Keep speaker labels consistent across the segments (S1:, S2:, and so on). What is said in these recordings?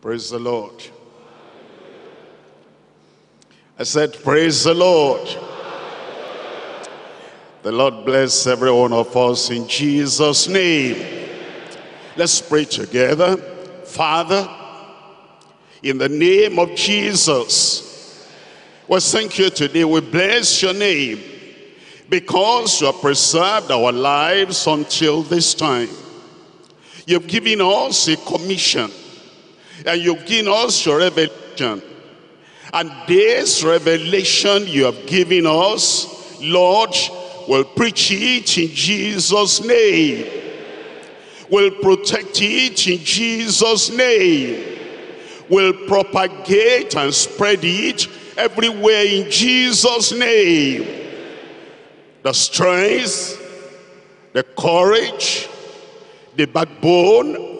S1: Praise the Lord. I said, praise the Lord. The Lord bless every one of us in Jesus' name. Let's pray together. Father, in the name of Jesus, we thank you today. We bless your name because you have preserved our lives until this time. You've given us a commission and you've given us your revelation. And this revelation you have given us, Lord, will preach it in Jesus' name. Will protect it in Jesus' name. Will propagate and spread it everywhere in Jesus' name. The strength, the courage, the backbone,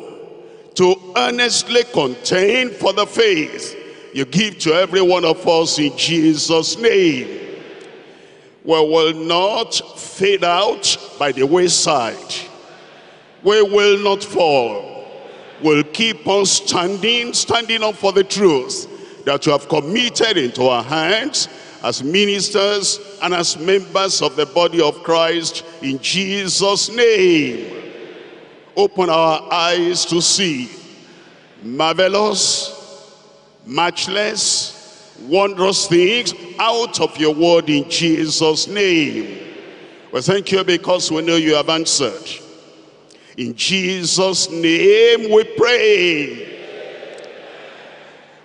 S1: to earnestly contend for the faith you give to every one of us in Jesus' name. We will not fade out by the wayside. We will not fall. We'll keep on standing, standing up for the truth that you have committed into our hands as ministers and as members of the body of Christ in Jesus' name open our eyes to see marvelous, matchless, wondrous things out of your word in Jesus' name. We thank you because we know you have answered. In Jesus' name we pray.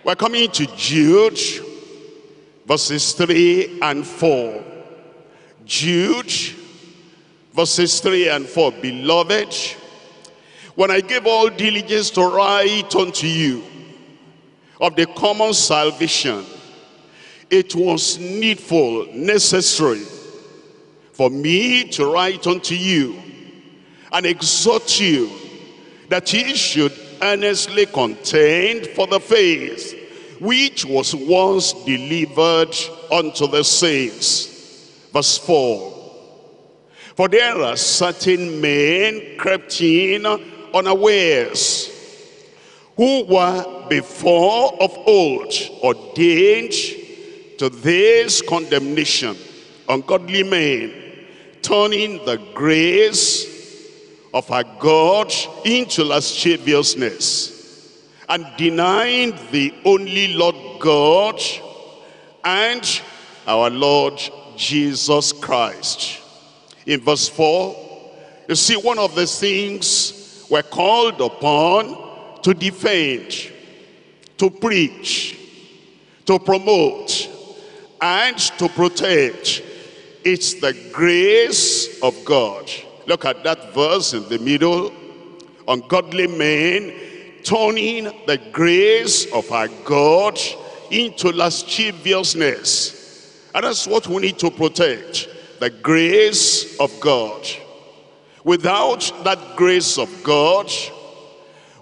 S1: We're coming to Jude, verses 3 and 4. Jude, verses 3 and 4. Beloved, when I gave all diligence to write unto you of the common salvation, it was needful, necessary for me to write unto you and exhort you that ye should earnestly contend for the faith which was once delivered unto the saints. Verse 4. For there are certain men crept in unawares, who were before of old ordained to this condemnation, ungodly men, turning the grace of our God into lasciviousness, and denying the only Lord God and our Lord Jesus Christ. In verse 4, you see one of the things were called upon to defend, to preach, to promote, and to protect. It's the grace of God. Look at that verse in the middle. Ungodly men turning the grace of our God into lasciviousness. And that's what we need to protect. The grace of God. Without that grace of God,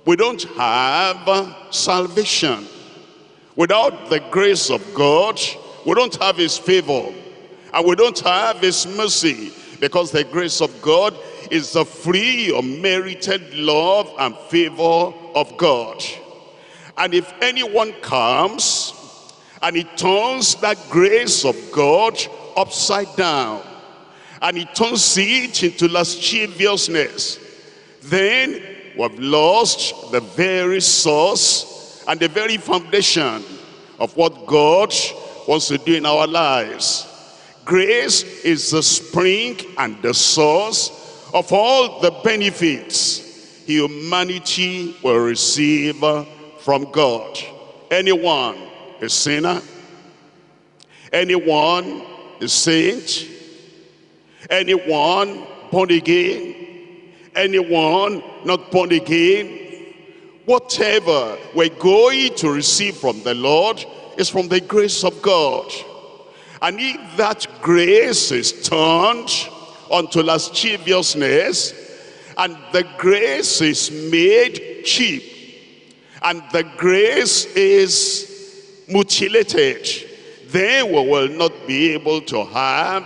S1: we don't have salvation. Without the grace of God, we don't have his favor. And we don't have his mercy. Because the grace of God is the free unmerited love and favor of God. And if anyone comes and he turns that grace of God upside down, and he turns it into lasciviousness, then we've lost the very source and the very foundation of what God wants to do in our lives. Grace is the spring and the source of all the benefits humanity will receive from God. Anyone a sinner, anyone a saint, anyone born again, anyone not born again, whatever we're going to receive from the Lord is from the grace of God. And if that grace is turned unto lasciviousness, and the grace is made cheap, and the grace is mutilated, then we will not be able to have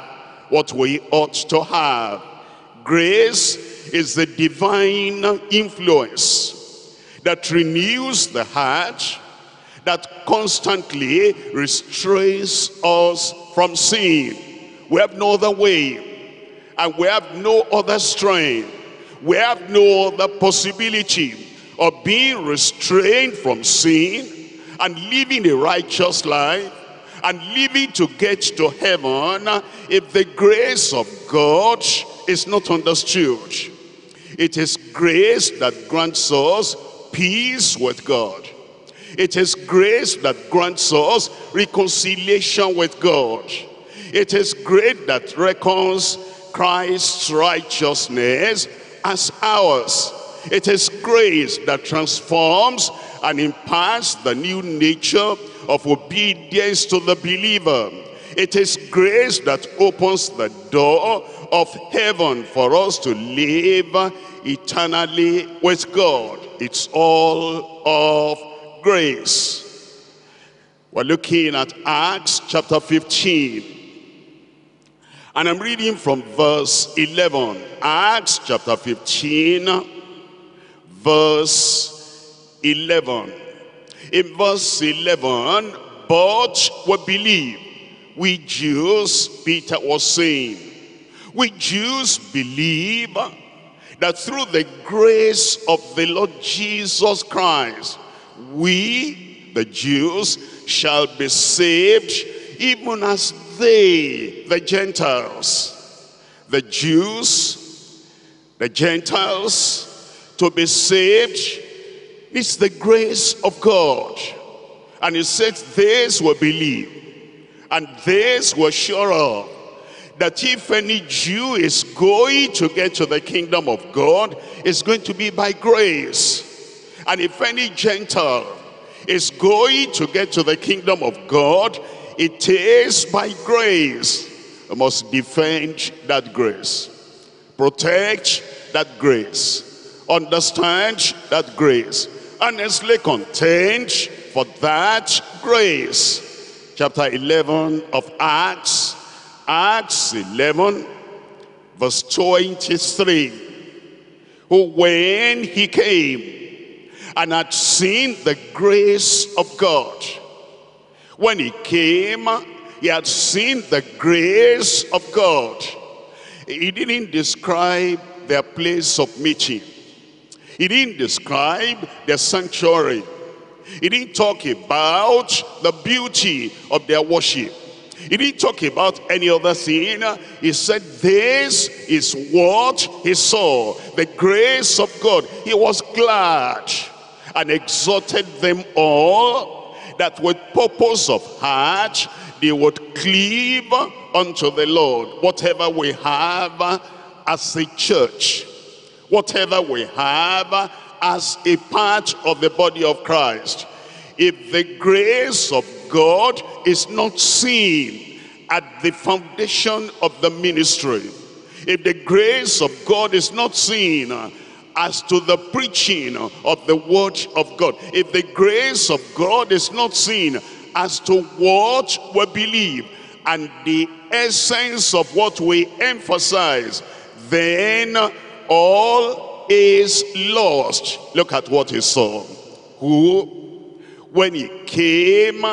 S1: what we ought to have. Grace is the divine influence that renews the heart, that constantly restrains us from sin. We have no other way, and we have no other strength. We have no other possibility of being restrained from sin and living a righteous life and living to get to heaven if the grace of God is not understood. It is grace that grants us peace with God. It is grace that grants us reconciliation with God. It is grace that reckons Christ's righteousness as ours. It is grace that transforms and imparts the new nature of obedience to the believer. It is grace that opens the door of heaven for us to live eternally with God. It's all of grace. We're looking at Acts chapter 15. And I'm reading from verse 11. Acts chapter 15, verse 11. In verse 11, but we believe, we Jews, Peter was saying, we Jews believe that through the grace of the Lord Jesus Christ, we, the Jews, shall be saved even as they, the Gentiles. The Jews, the Gentiles, to be saved it's the grace of God. And he said, this will believe. And this will sure of that if any Jew is going to get to the kingdom of God, it's going to be by grace. And if any Gentile is going to get to the kingdom of God, it is by grace. We must defend that grace. Protect that grace. Understand that grace earnestly contend for that grace. Chapter 11 of Acts, Acts 11, verse 23. Who when he came and had seen the grace of God, when he came, he had seen the grace of God. He didn't describe their place of meeting. He didn't describe the sanctuary. He didn't talk about the beauty of their worship. He didn't talk about any other thing. He said this is what he saw. The grace of God. He was glad and exhorted them all that with purpose of heart they would cleave unto the Lord. Whatever we have as a church whatever we have as a part of the body of Christ. If the grace of God is not seen at the foundation of the ministry, if the grace of God is not seen as to the preaching of the word of God, if the grace of God is not seen as to what we believe and the essence of what we emphasize, then all is lost. Look at what he saw. Who, when he came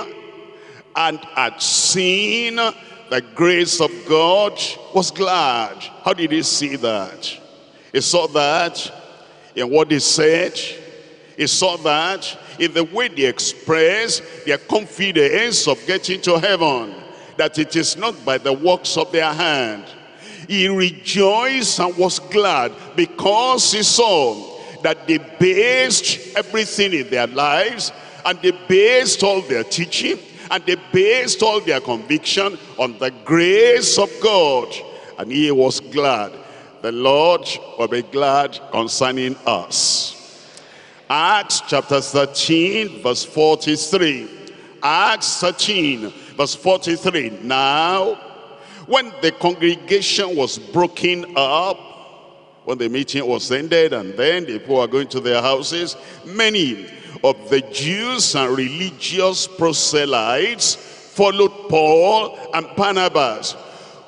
S1: and had seen the grace of God, was glad. How did he see that? He saw that in what he said. He saw that in the way they expressed their confidence of getting to heaven. That it is not by the works of their hand he rejoiced and was glad because he saw that they based everything in their lives and they based all their teaching and they based all their conviction on the grace of God. And he was glad. The Lord will be glad concerning us. Acts chapter 13 verse 43. Acts 13 verse 43. Now when the congregation was broken up, when the meeting was ended and then the people were going to their houses, many of the Jews and religious proselytes followed Paul and Barnabas,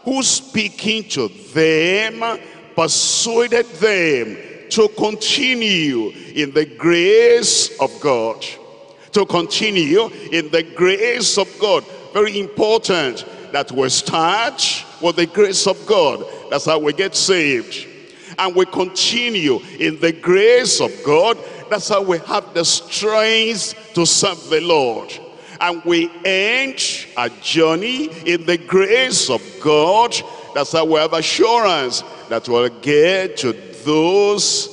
S1: who speaking to them persuaded them to continue in the grace of God. To continue in the grace of God. Very important that we start with the grace of God. That's how we get saved. And we continue in the grace of God. That's how we have the strength to serve the Lord. And we end a journey in the grace of God. That's how we have assurance that we'll get to those,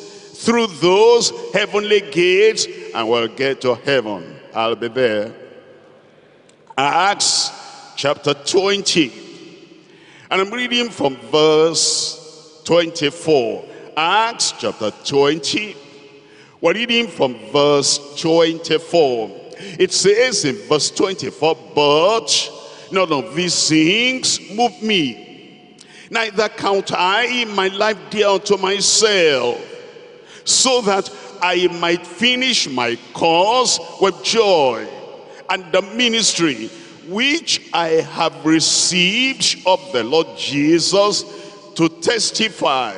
S1: through those heavenly gates, and we'll get to heaven. I'll be there. Acts chapter 20. And I'm reading from verse 24. Acts chapter 20. We're reading from verse 24. It says in verse 24, But none of these things move me. Neither count I in my life dear unto myself, so that I might finish my course with joy and the ministry which I have received of the Lord Jesus to testify.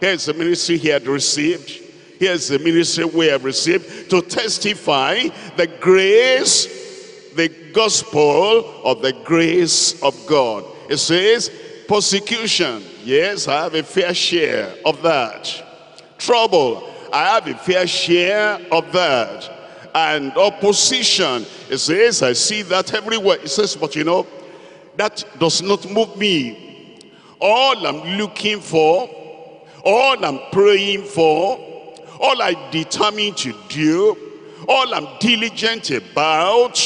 S1: Here's the ministry he had received. Here's the ministry we have received to testify the grace, the gospel of the grace of God. It says, persecution. Yes, I have a fair share of that. Trouble. I have a fair share of that and opposition. It says, I see that everywhere. It says, but you know, that does not move me. All I'm looking for, all I'm praying for, all I determine to do, all I'm diligent about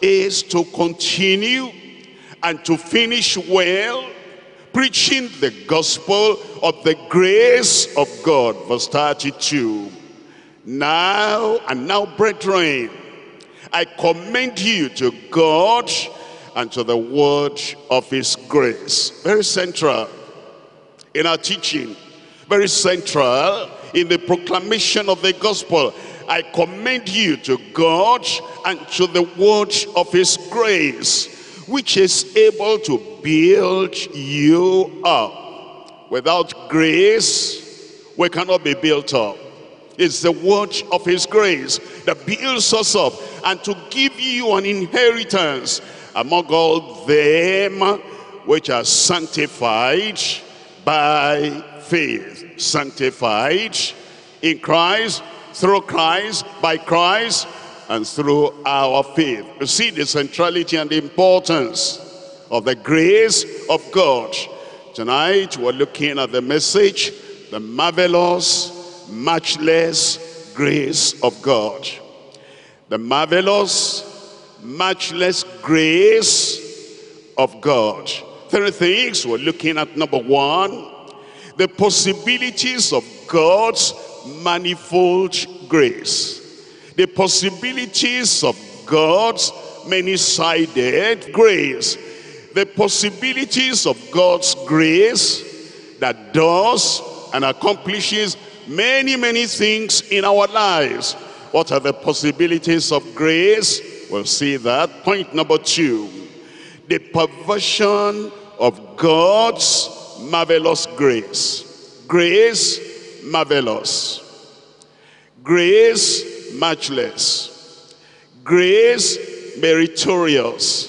S1: is to continue and to finish well preaching the gospel of the grace of God. Verse 32. Now and now, brethren, I commend you to God and to the word of his grace. Very central in our teaching. Very central in the proclamation of the gospel. I commend you to God and to the word of his grace, which is able to build you up. Without grace, we cannot be built up. It's the word of his grace that builds us up and to give you an inheritance among all them which are sanctified by faith. Sanctified in Christ, through Christ, by Christ, and through our faith. You see the centrality and the importance of the grace of God. Tonight we're looking at the message, the marvelous matchless grace of God. The marvelous, matchless grace of God. Three things we're looking at. Number one, the possibilities of God's manifold grace. The possibilities of God's many-sided grace. The possibilities of God's grace that does and accomplishes many, many things in our lives. What are the possibilities of grace? We'll see that. Point number two, the perversion of God's marvelous grace. Grace, marvelous. Grace, matchless. Grace, meritorious.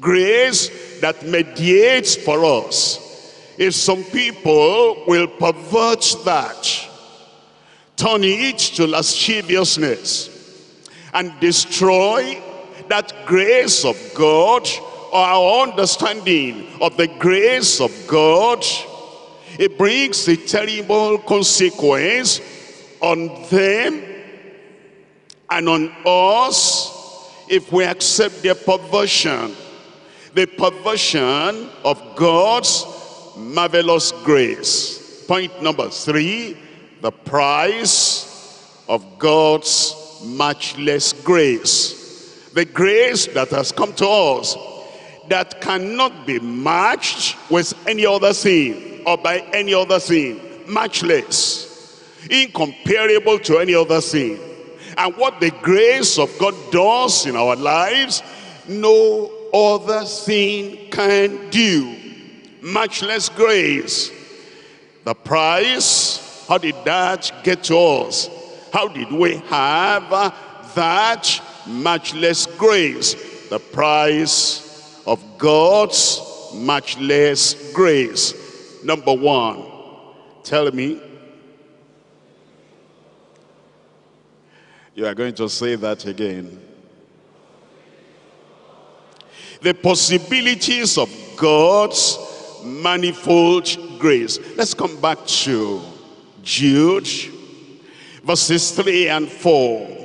S1: Grace that mediates for us if some people will pervert that, turn it to lasciviousness, and destroy that grace of God, or our understanding of the grace of God, it brings a terrible consequence on them and on us if we accept their perversion. The perversion of God's marvelous grace. Point number three, the price of God's matchless grace. The grace that has come to us that cannot be matched with any other thing or by any other thing. Matchless. Incomparable to any other thing. And what the grace of God does in our lives, no other thing can do much less grace. The price How did that get to us? How did we have uh, that matchless grace? The price of God's matchless grace. Number one, tell me. You are going to say that again. The possibilities of God's manifold grace. Let's come back to Jude, verses 3 and 4.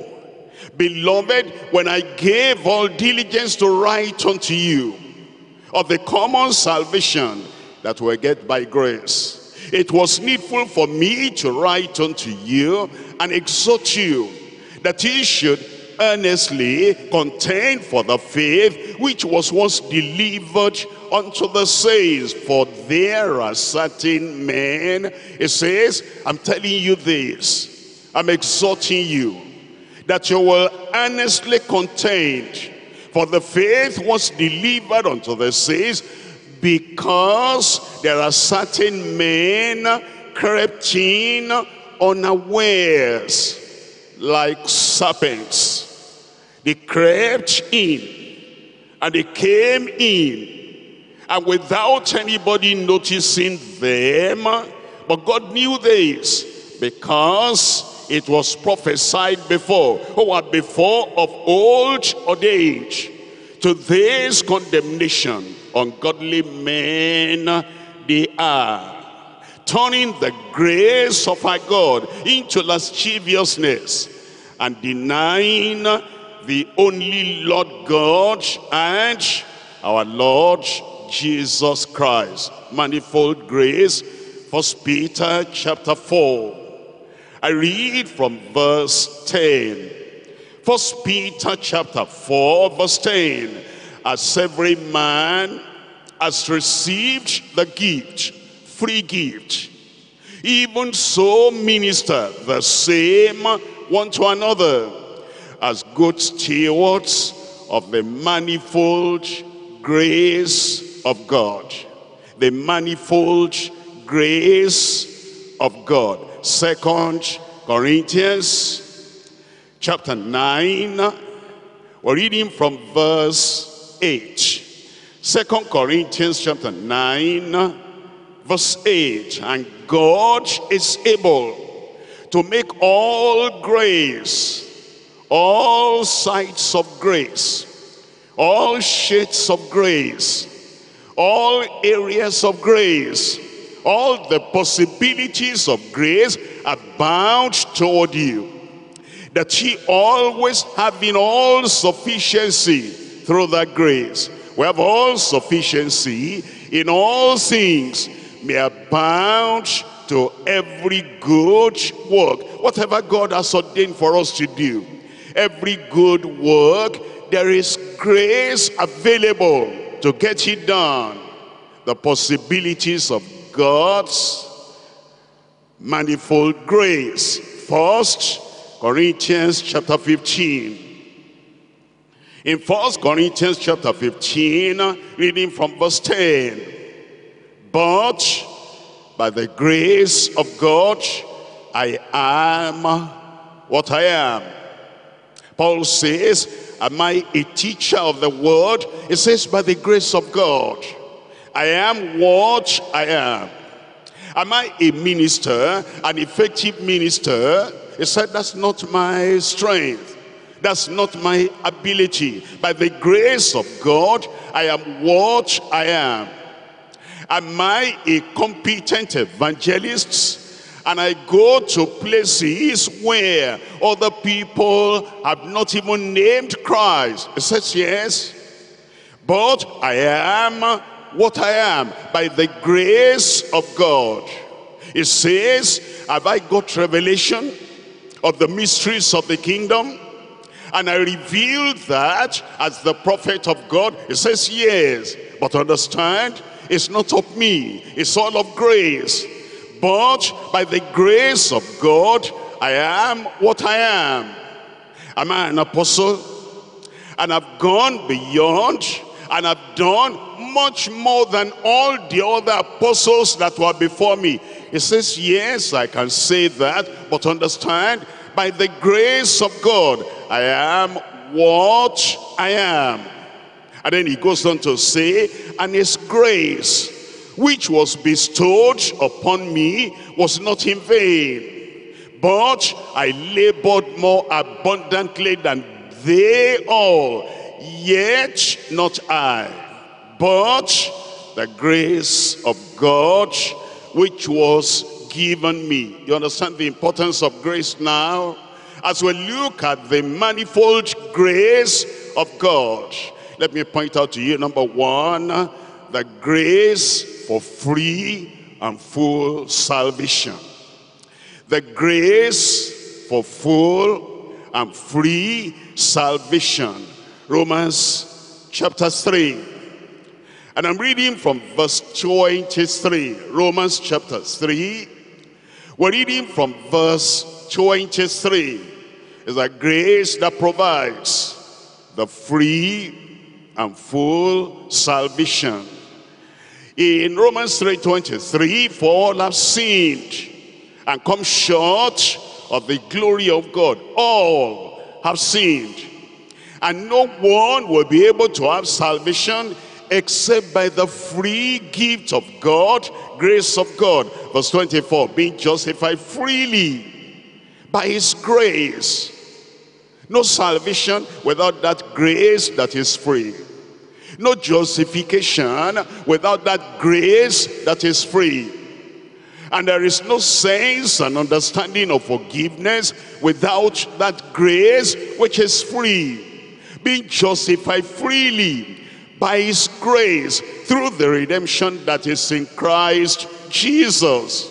S1: Beloved, when I gave all diligence to write unto you of the common salvation that we get by grace, it was needful for me to write unto you and exhort you that ye should earnestly contend for the faith which was once delivered unto the saints. For there are certain men, it says, I'm telling you this, I'm exhorting you, that you will earnestly contend for the faith was delivered unto the saints, because there are certain men crept in unawares like serpents they crept in and they came in and without anybody noticing them, but God knew this because it was prophesied before, who had before of old or age. to this condemnation ungodly men they are turning the grace of our God into lasciviousness and denying the only Lord God and our Lord Jesus Christ. Manifold grace, First Peter chapter 4. I read from verse 10. First Peter chapter 4 verse 10. As every man has received the gift, free gift, even so minister the same one to another as good stewards of the manifold grace of God. The manifold grace of God. Second Corinthians chapter 9. We're reading from verse 8. Second Corinthians chapter 9 verse 8. And God is able to make all grace all sides of grace, all shades of grace, all areas of grace, all the possibilities of grace abound toward you. That he always having all sufficiency through that grace. We have all sufficiency in all things may abound to every good work. Whatever God has ordained for us to do every good work, there is grace available to get it done. The possibilities of God's manifold grace. First Corinthians chapter 15. In First Corinthians chapter 15, reading from verse 10. But by the grace of God, I am what I am Paul says, am I a teacher of the word? He says, by the grace of God, I am what I am. Am I a minister, an effective minister? He said, that's not my strength. That's not my ability. By the grace of God, I am what I am. Am I a competent evangelist? And I go to places where other people have not even named Christ. It says, yes, but I am what I am by the grace of God. It says, have I got revelation of the mysteries of the kingdom? And I revealed that as the prophet of God. It says, yes, but understand, it's not of me. It's all of grace. But by the grace of God, I am what I am. Am I an apostle? And I've gone beyond and I've done much more than all the other apostles that were before me. He says, yes, I can say that, but understand, by the grace of God, I am what I am. And then he goes on to say, and his grace, which was bestowed upon me, was not in vain. But I labored more abundantly than they all, yet not I, but the grace of God which was given me. You understand the importance of grace now? As we look at the manifold grace of God, let me point out to you, number one, the grace for free and full salvation. The grace for full and free salvation. Romans chapter 3. And I'm reading from verse 23. Romans chapter 3. We're reading from verse 23. It's a grace that provides the free and full salvation. In Romans 3.23, for all have sinned and come short of the glory of God. All have sinned. And no one will be able to have salvation except by the free gift of God, grace of God. Verse 24, being justified freely by his grace. No salvation without that grace that is free. No justification without that grace that is free. And there is no sense and understanding of forgiveness without that grace which is free. Being justified freely by his grace through the redemption that is in Christ Jesus,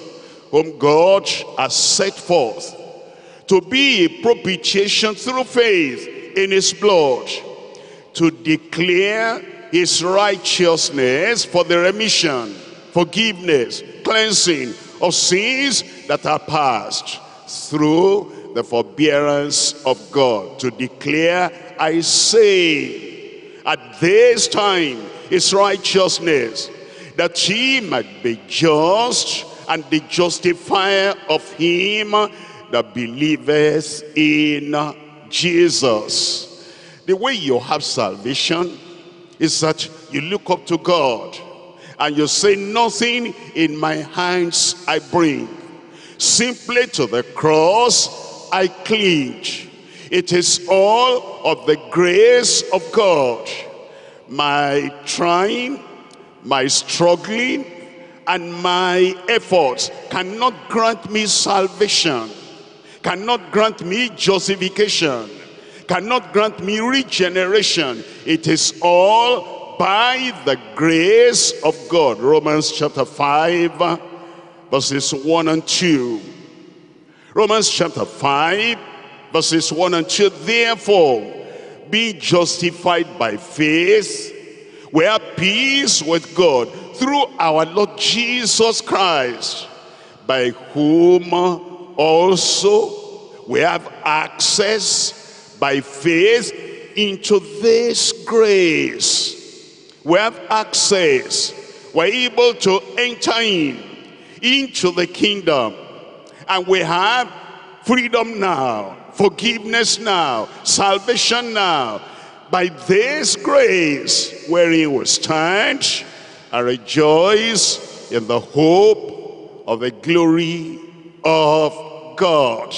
S1: whom God has set forth to be a propitiation through faith in his blood, to declare his righteousness for the remission, forgiveness, cleansing of sins that are past through the forbearance of God, to declare, I say, at this time his righteousness, that he might be just and the justifier of him that believeth in Jesus. The way you have salvation is that you look up to God and you say, nothing in my hands I bring. Simply to the cross I cling. It is all of the grace of God. My trying, my struggling, and my efforts cannot grant me salvation cannot grant me justification, cannot grant me regeneration. It is all by the grace of God. Romans chapter 5, verses 1 and 2. Romans chapter 5, verses 1 and 2. Therefore, be justified by faith, we have peace with God through our Lord Jesus Christ, by whom also we have access by faith into this grace. We have access. We're able to enter in into the kingdom. And we have freedom now, forgiveness now, salvation now. By this grace wherein we stand and rejoice in the hope of the glory of God.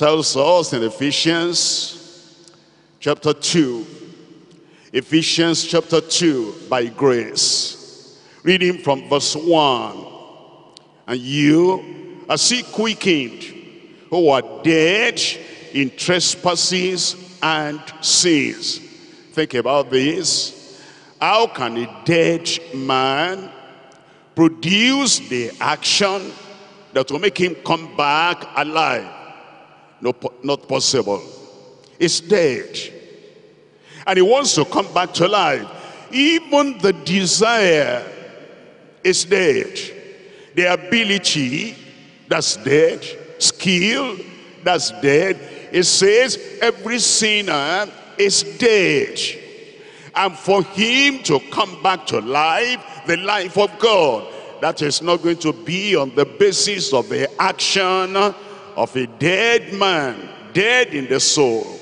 S1: Tells us in Ephesians chapter 2. Ephesians chapter 2, by grace. Reading from verse 1. And you, as he quickened, who are dead in trespasses and sins. Think about this. How can a dead man produce the action that will make him come back alive. No, not possible. He's dead. And he wants to come back to life. Even the desire is dead. The ability, that's dead. Skill, that's dead. It says every sinner is dead. and for him to come back to life, the life of God. That is not going to be on the basis of the action of a dead man, dead in the soul,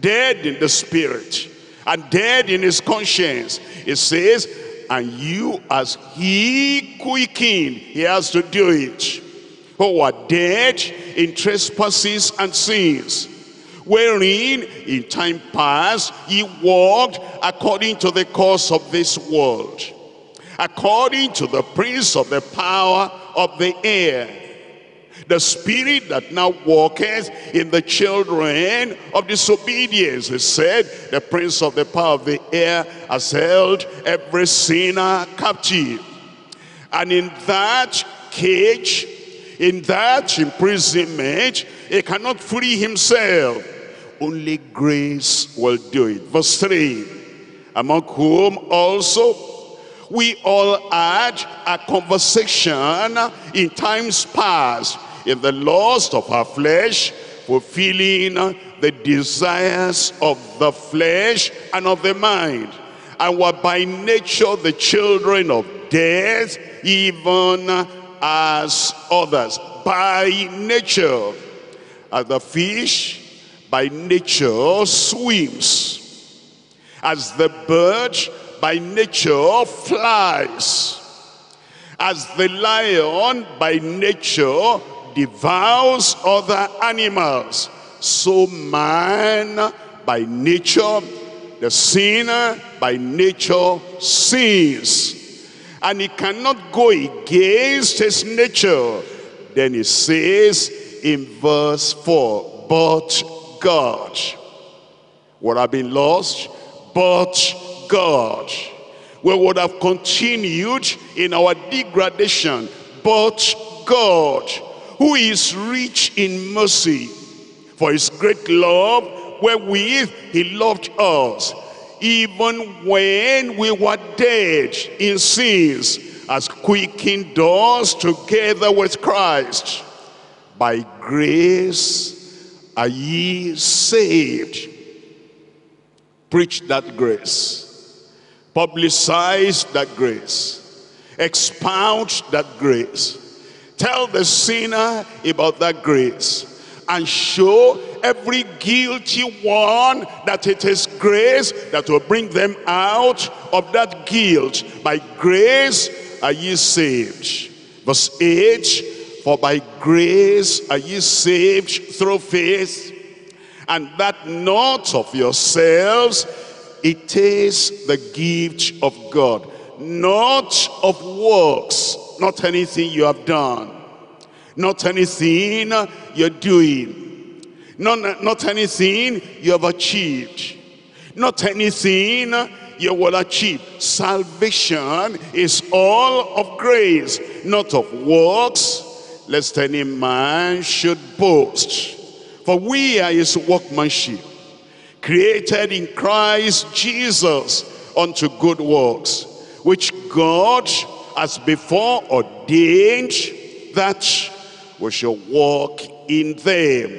S1: dead in the spirit, and dead in his conscience. It says, and you as he quickened, he has to do it. Who are dead in trespasses and sins wherein in time past ye walked according to the course of this world, according to the prince of the power of the air, the spirit that now walketh in the children of disobedience. He said, the prince of the power of the air has held every sinner captive. And in that cage, in that imprisonment, he cannot free himself only grace will do it. Verse 3, among whom also we all had a conversation in times past in the lust of our flesh, fulfilling the desires of the flesh and of the mind, and were by nature the children of death, even as others. By nature, as the fish by nature swims, as the bird by nature flies, as the lion by nature devours other animals, so man by nature, the sinner by nature sins. And he cannot go against his nature. Then he says in verse 4, but God. Would have been lost, but God. We would have continued in our degradation, but God, who is rich in mercy, for his great love, wherewith he loved us, even when we were dead in sins, as quickened us together with Christ. By grace are ye saved. Preach that grace. Publicize that grace. Expound that grace. Tell the sinner about that grace. And show every guilty one that it is grace that will bring them out of that guilt. By grace are ye saved. Verse 8, for by grace are ye saved through faith, and that not of yourselves, it is the gift of God, not of works, not anything you have done, not anything you're doing, not, not anything you have achieved, not anything you will achieve. Salvation is all of grace, not of works, lest any man should boast. For we are his workmanship, created in Christ Jesus unto good works, which God has before ordained that we shall walk in them.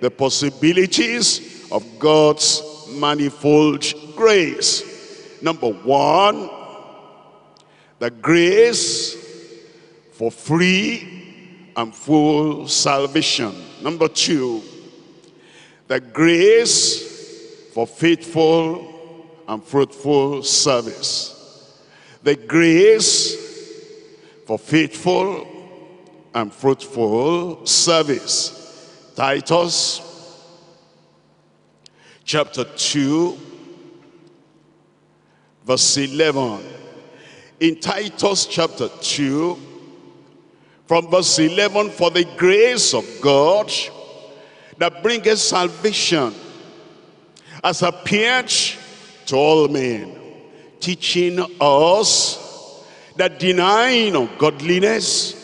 S1: The possibilities of God's manifold grace. Number one, the grace for free and full salvation. Number two, the grace for faithful and fruitful service. The grace for faithful and fruitful service. Titus chapter 2 verse 11. In Titus chapter 2 from verse 11, for the grace of God that bringeth salvation has appeared to all men, teaching us that denying of godliness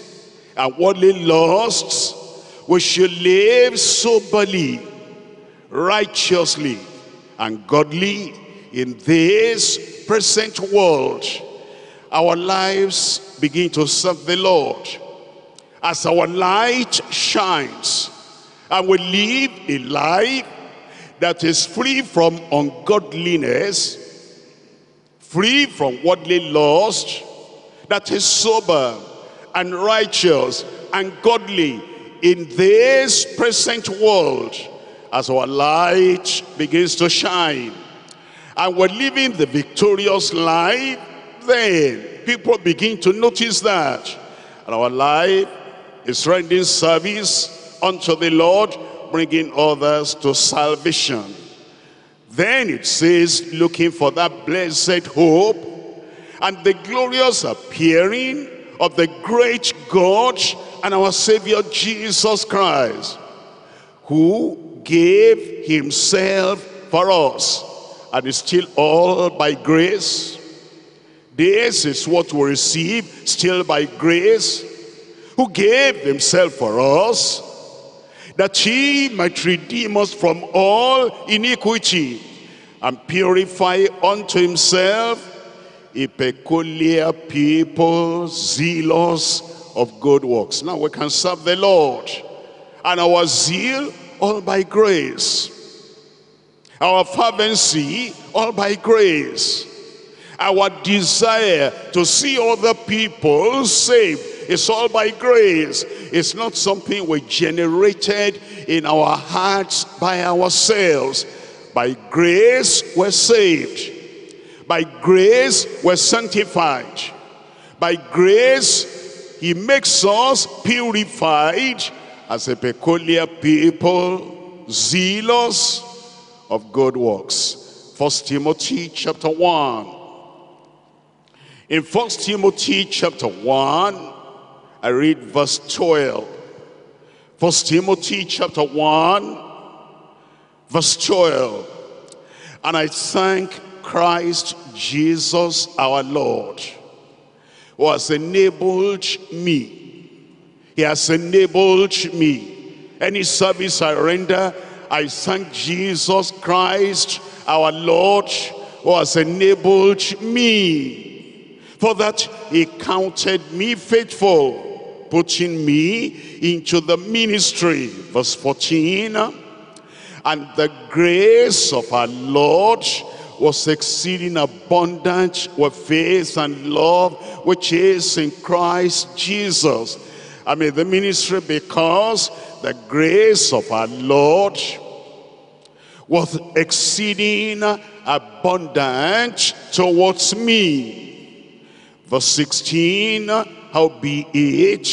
S1: and worldly lusts, we should live soberly, righteously, and godly in this present world. Our lives begin to serve the Lord as our light shines and we live a life that is free from ungodliness free from worldly lust, that is sober and righteous and godly in this present world as our light begins to shine. And we're living the victorious life, then people begin to notice that. And our life is rendering service unto the Lord, bringing others to salvation. Then it says, looking for that blessed hope and the glorious appearing of the great God and our Savior Jesus Christ, who gave himself for us and is still all by grace. This is what we receive still by grace, who gave himself for us, that he might redeem us from all iniquity and purify unto himself a peculiar people zealous of good works. Now we can serve the Lord. And our zeal, all by grace. Our fervency, all by grace. Our desire to see other people saved, it's all by grace. It's not something we generated in our hearts by ourselves. By grace, we're saved. By grace, we're sanctified. By grace, he makes us purified as a peculiar people, zealous of good works. First Timothy chapter 1. In First Timothy chapter 1, I read verse 12. First Timothy chapter 1, verse 12. And I thank Christ Jesus our Lord, who has enabled me. He has enabled me. Any service I render, I thank Jesus Christ our Lord, who has enabled me. For that he counted me faithful, putting me into the ministry. Verse 14. And the grace of our Lord was exceeding abundant with faith and love which is in Christ Jesus. I mean the ministry because the grace of our Lord was exceeding abundant towards me. Verse 16, howbeit,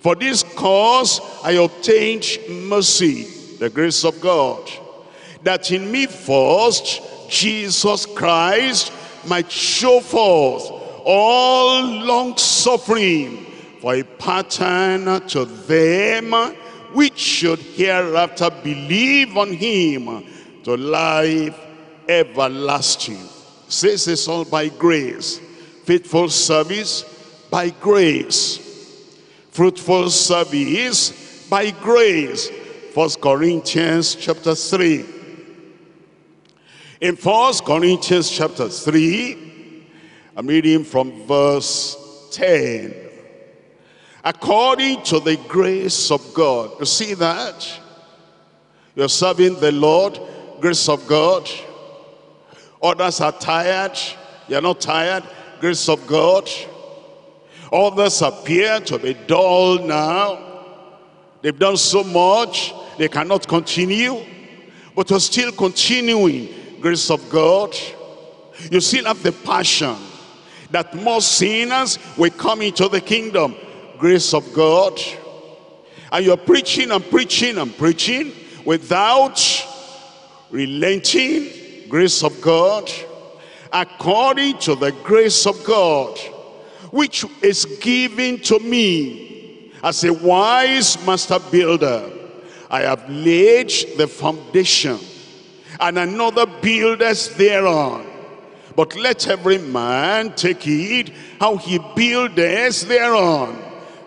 S1: for this cause I obtained mercy, the grace of God, that in me first Jesus Christ might show forth all long suffering for a pattern to them which should hereafter believe on him to life everlasting. Says this all by grace. Faithful service by grace. Fruitful service by grace. First Corinthians chapter 3 in First Corinthians chapter 3, I'm reading from verse 10. According to the grace of God. You see that? You're serving the Lord, grace of God. Others are tired. You're not tired, grace of God. Others appear to be dull now. They've done so much, they cannot continue. But you're still continuing grace of God, you still have the passion that more sinners will come into the kingdom. Grace of God. And you're preaching and preaching and preaching without relenting. Grace of God. According to the grace of God, which is given to me as a wise master builder. I have laid the foundation and another builders thereon. But let every man take heed how he buildeth thereon.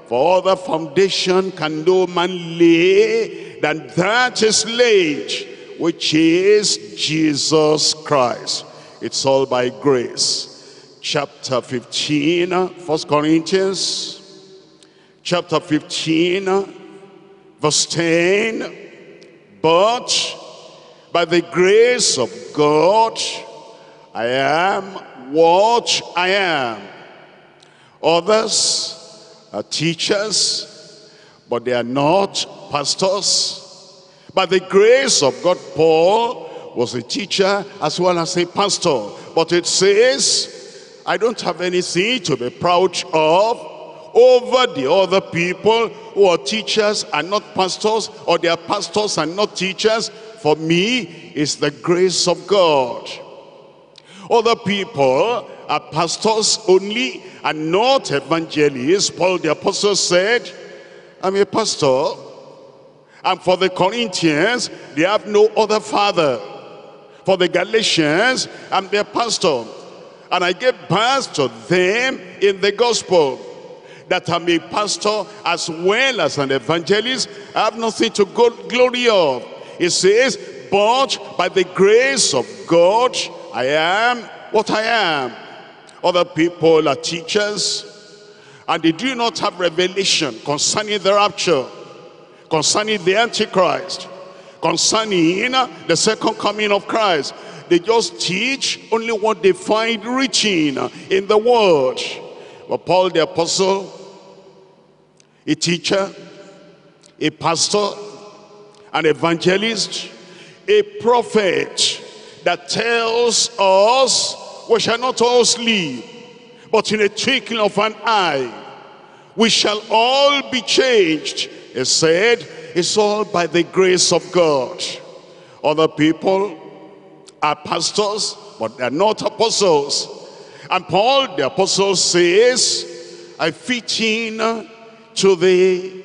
S1: For other foundation can no man lay than that is laid, which is Jesus Christ. It's all by grace. Chapter 15, First Corinthians, chapter 15, verse 10. But by the grace of God, I am what I am. Others are teachers, but they are not pastors. By the grace of God, Paul was a teacher as well as a pastor. But it says, I don't have anything to be proud of over the other people who are teachers and not pastors, or they are pastors and not teachers. For me, it's the grace of God. Other people are pastors only and not evangelists. Paul the apostle said, I'm a pastor. And for the Corinthians, they have no other father. For the Galatians, I'm their pastor. And I gave birth to them in the gospel. That I'm a pastor as well as an evangelist. I have nothing to go glory of. It says, but by the grace of God, I am what I am. Other people are teachers and they do not have revelation concerning the rapture, concerning the Antichrist, concerning the second coming of Christ. They just teach only what they find reaching in the world. But Paul the apostle, a teacher, a pastor, an evangelist, a prophet that tells us we shall not all sleep, but in a twinkling of an eye, we shall all be changed. He said, it's all by the grace of God. Other people are pastors, but they're not apostles. And Paul, the apostle, says, I fit in to the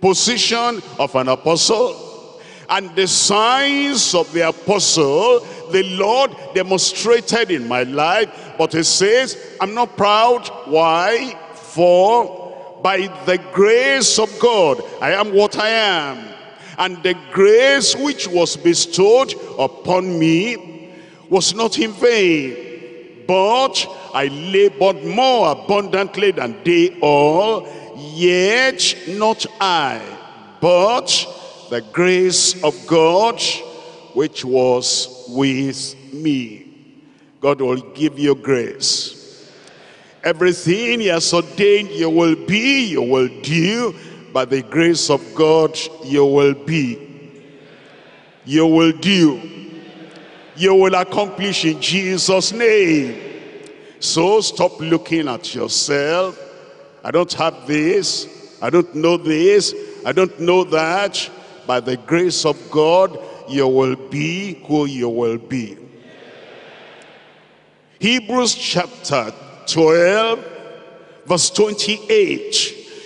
S1: position of an apostle and the signs of the apostle the Lord demonstrated in my life. But he says, I'm not proud. Why? For by the grace of God, I am what I am. And the grace which was bestowed upon me was not in vain. But I labored more abundantly than they all, yet not I, but the grace of God which was with me. God will give you grace. Everything he has ordained you will be, you will do. By the grace of God, you will be. You will do. You will accomplish in Jesus' name. So stop looking at yourself. I don't have this. I don't know this. I don't know that. By the grace of God, you will be who you will be. Hebrews chapter 12, verse 28.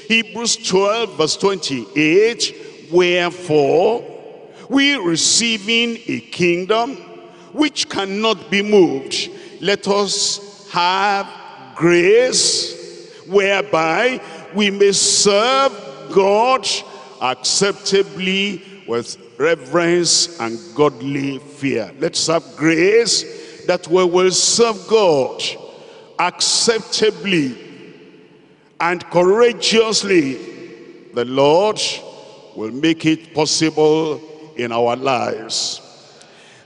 S1: Hebrews 12, verse 28. Wherefore, we receiving a kingdom which cannot be moved, let us have grace whereby we may serve God acceptably with reverence and godly fear. Let's have grace that we will serve God acceptably and courageously. The Lord will make it possible in our lives.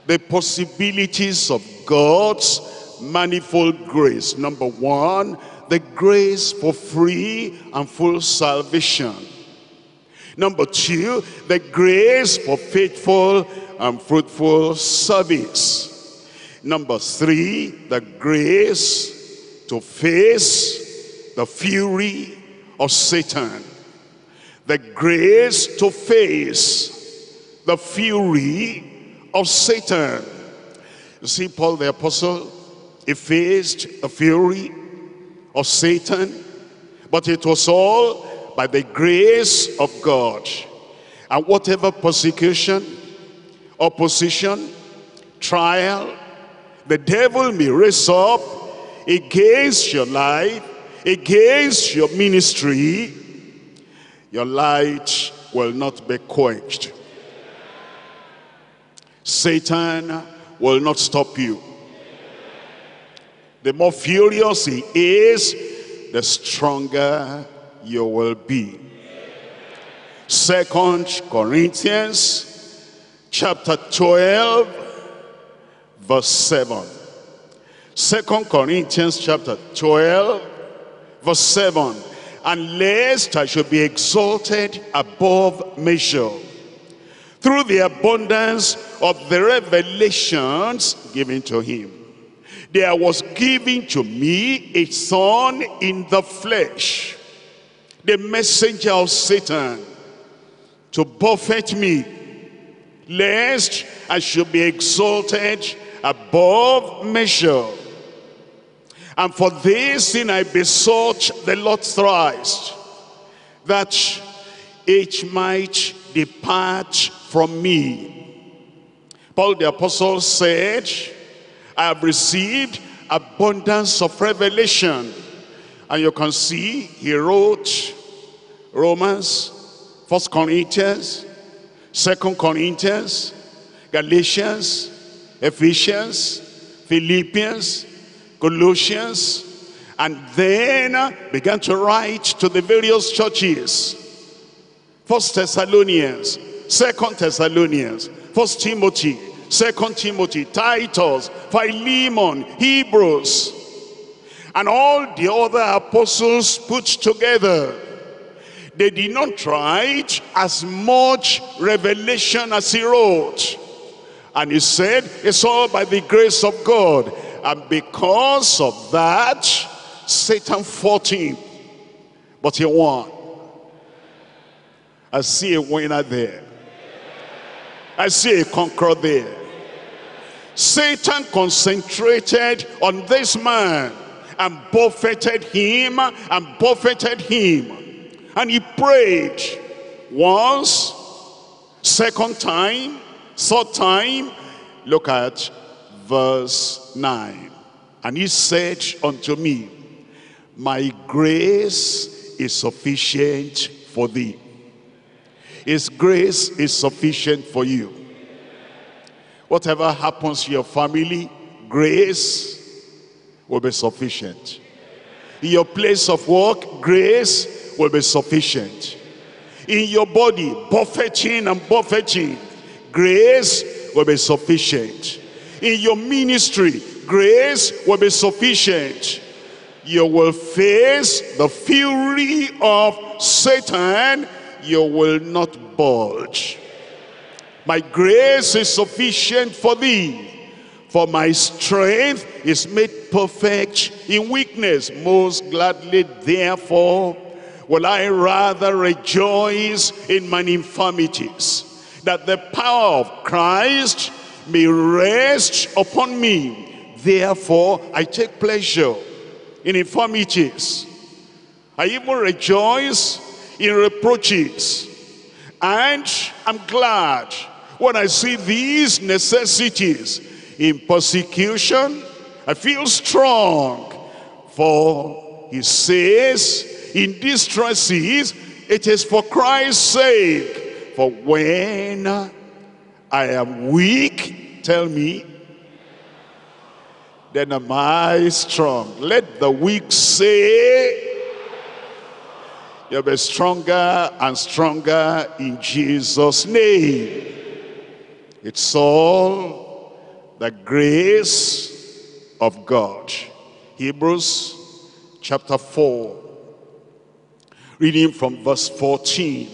S1: The possibilities of God's manifold grace. Number one, the grace for free and full salvation. Number two, the grace for faithful and fruitful service. Number three, the grace to face the fury of Satan. The grace to face the fury of Satan. You see, Paul the apostle, he faced the fury of Satan, but it was all by the grace of God. And whatever persecution, opposition, trial, the devil may raise up against your life, against your ministry, your light will not be quenched. Satan will not stop you. The more furious he is, the stronger you will be. Second Corinthians chapter 12 verse 7. Second Corinthians chapter 12, verse 7. And lest I should be exalted above measure through the abundance of the revelations given to him. There was given to me a son in the flesh, the messenger of Satan, to buffet me, lest I should be exalted above measure. And for this sin I besought the Lord thrice, that each might depart from me. Paul the apostle said, I have received abundance of revelation. And you can see he wrote Romans, First Corinthians, Second Corinthians, Galatians, Ephesians, Philippians, Colossians, and then uh, began to write to the various churches. First Thessalonians, Second Thessalonians, First Timothy, Second Timothy, Titus, Philemon, Hebrews, and all the other apostles put together. They did not write as much revelation as he wrote. And he said, it's all by the grace of God. And because of that, Satan fought him. But he won. I see a winner there. I see a conqueror there. Satan concentrated on this man and buffeted him and buffeted him. And he prayed once, second time, third time. Look at verse 9. And he said unto me, My grace is sufficient for thee his grace is sufficient for you. Whatever happens to your family, grace will be sufficient. In your place of work, grace will be sufficient. In your body, buffeting and buffeting, grace will be sufficient. In your ministry, grace will be sufficient. You will face the fury of Satan you will not budge. My grace is sufficient for thee. For my strength is made perfect in weakness. Most gladly, therefore, will I rather rejoice in my infirmities, that the power of Christ may rest upon me. Therefore, I take pleasure in infirmities. I even rejoice in reproaches. And I'm glad when I see these necessities in persecution, I feel strong. For he says, in distresses, it is for Christ's sake. For when I am weak, tell me, then am I strong. Let the weak say, You'll be stronger and stronger in Jesus' name. It's all the grace of God. Hebrews chapter 4. Reading from verse 14.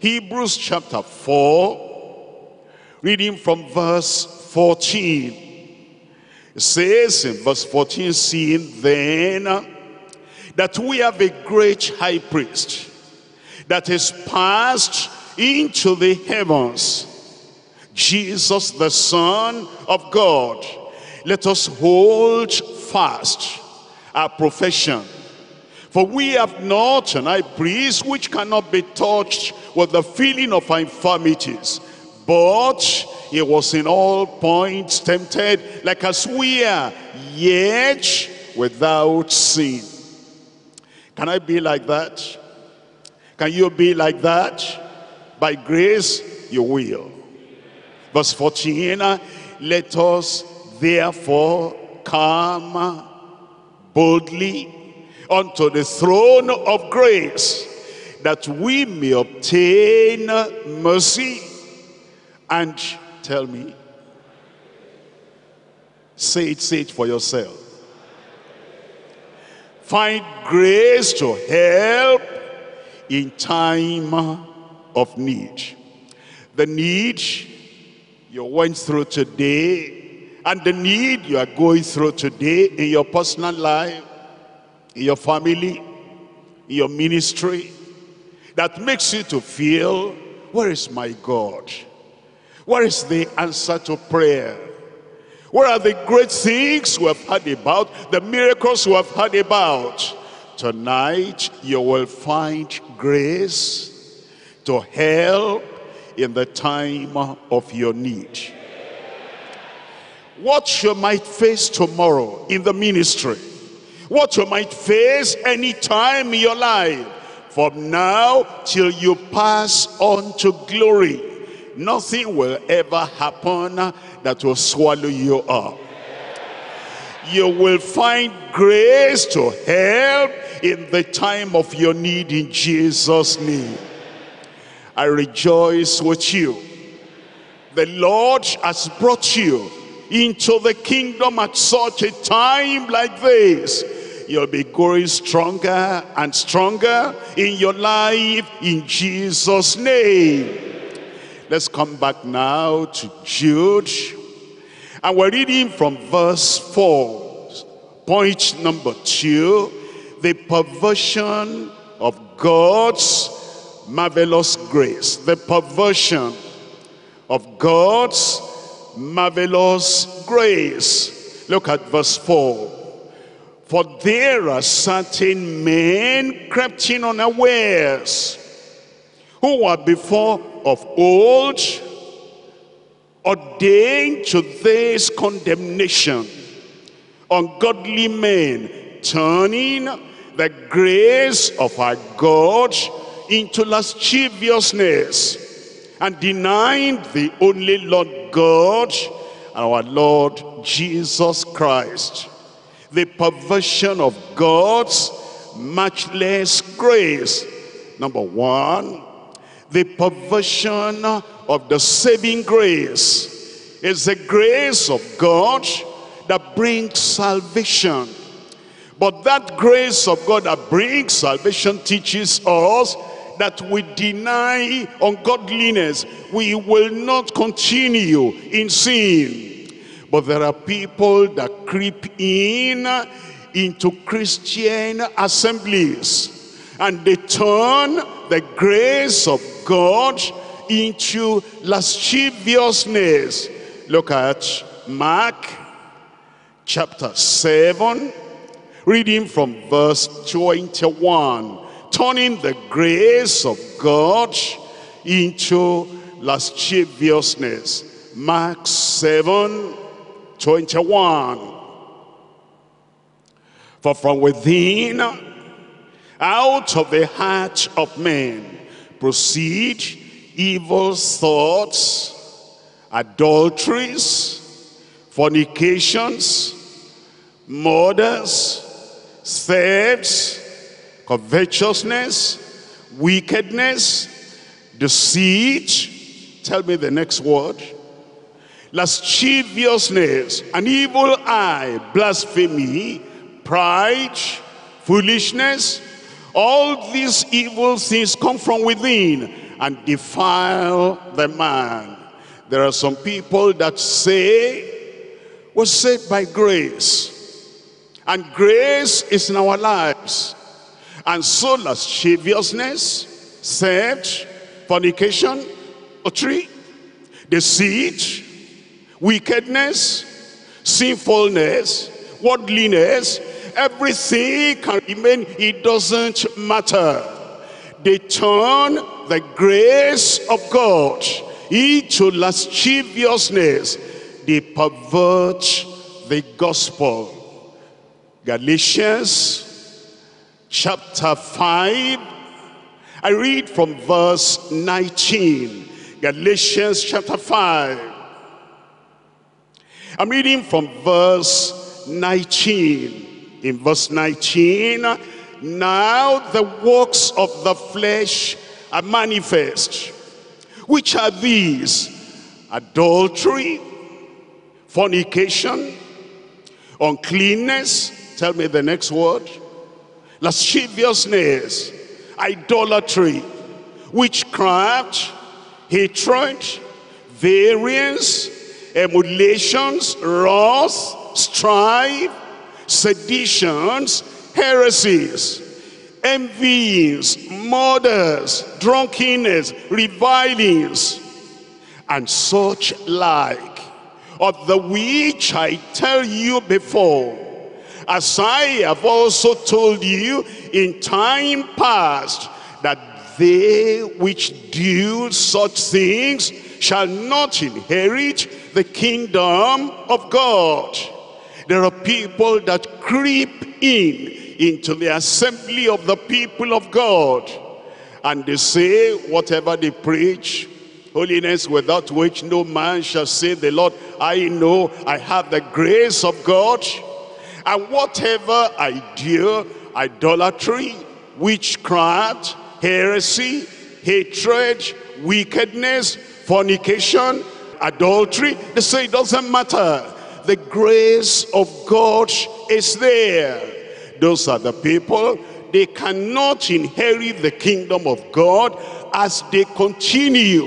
S1: Hebrews chapter 4. Reading from verse 14. It says in verse 14, seeing then that we have a great high priest that is passed into the heavens. Jesus, the Son of God. Let us hold fast our profession. For we have not an high priest which cannot be touched with the feeling of our infirmities, but he was in all points tempted like as we are, yet without sin. Can I be like that? Can you be like that? By grace, you will. Verse 14, let us therefore come boldly unto the throne of grace, that we may obtain mercy. And tell me, say it, say it for yourself. find grace to help in time of need. The need you went through today and the need you are going through today in your personal life, in your family, in your ministry, that makes you to feel, where is my God? Where is the answer to prayer? Where are the great things we have heard about, the miracles we have heard about? Tonight, you will find grace to help in the time of your need. What you might face tomorrow in the ministry, what you might face any time in your life, from now till you pass on to glory, nothing will ever happen that will swallow you up. You will find grace to help in the time of your need in Jesus' name. I rejoice with you. The Lord has brought you into the kingdom at such a time like this. You'll be growing stronger and stronger in your life in Jesus' name. Let's come back now to Jude. And we're reading from verse 4. Point number two, the perversion of God's marvelous grace. The perversion of God's marvelous grace. Look at verse 4. For there are certain men crept in unawares, who were before of old ordained to this condemnation. Ungodly men turning the grace of our God into lasciviousness and denying the only Lord God our Lord Jesus Christ. The perversion of God's matchless grace. Number one, the perversion of the saving grace is the grace of God that brings salvation. But that grace of God that brings salvation teaches us that we deny ungodliness, we will not continue in sin. But there are people that creep in into Christian assemblies and they turn the grace of God into lasciviousness. Look at Mark chapter 7, reading from verse 21 turning the grace of God into lasciviousness. Mark 7, 21. For from within, out of the heart of men, proceed evil thoughts, adulteries, fornications, murders, thefts, covetousness, wickedness, deceit, tell me the next word, lasciviousness, an evil eye, blasphemy, pride, foolishness, all these evil things come from within and defile the man. There are some people that say, we're saved by grace. And grace is in our lives. And so lasciviousness, theft, fornication, adultery, deceit, wickedness, sinfulness, worldliness, everything can remain, it doesn't matter. They turn the grace of God into lasciviousness. They pervert the gospel. Galatians chapter 5. I read from verse 19. Galatians chapter 5. I'm reading from verse 19. In verse 19, now the works of the flesh are manifest. Which are these? Adultery, fornication, uncleanness. Tell me the next word lasciviousness, idolatry, witchcraft, hatred, variance, emulations, wrath, strife, seditions, heresies, envyings, murders, drunkenness, revilings, and such like, of the which I tell you before, as I have also told you in time past, that they which do such things shall not inherit the kingdom of God. There are people that creep in into the assembly of the people of God. And they say whatever they preach, holiness without which no man shall say the Lord, I know I have the grace of God. And whatever I do, idolatry, witchcraft, heresy, hatred, wickedness, fornication, adultery, they say it doesn't matter. The grace of God is there. Those are the people, they cannot inherit the kingdom of God as they continue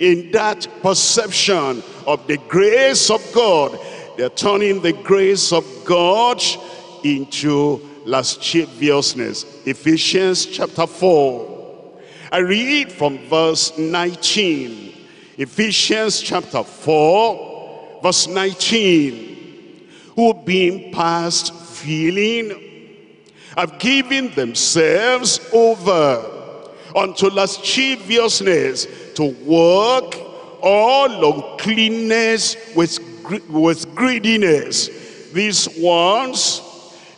S1: in that perception of the grace of God. They're turning the grace of God into lasciviousness. Ephesians chapter 4. I read from verse 19. Ephesians chapter 4, verse 19. Who being past feeling have given themselves over unto lasciviousness to work all uncleanness with, with greediness. These ones,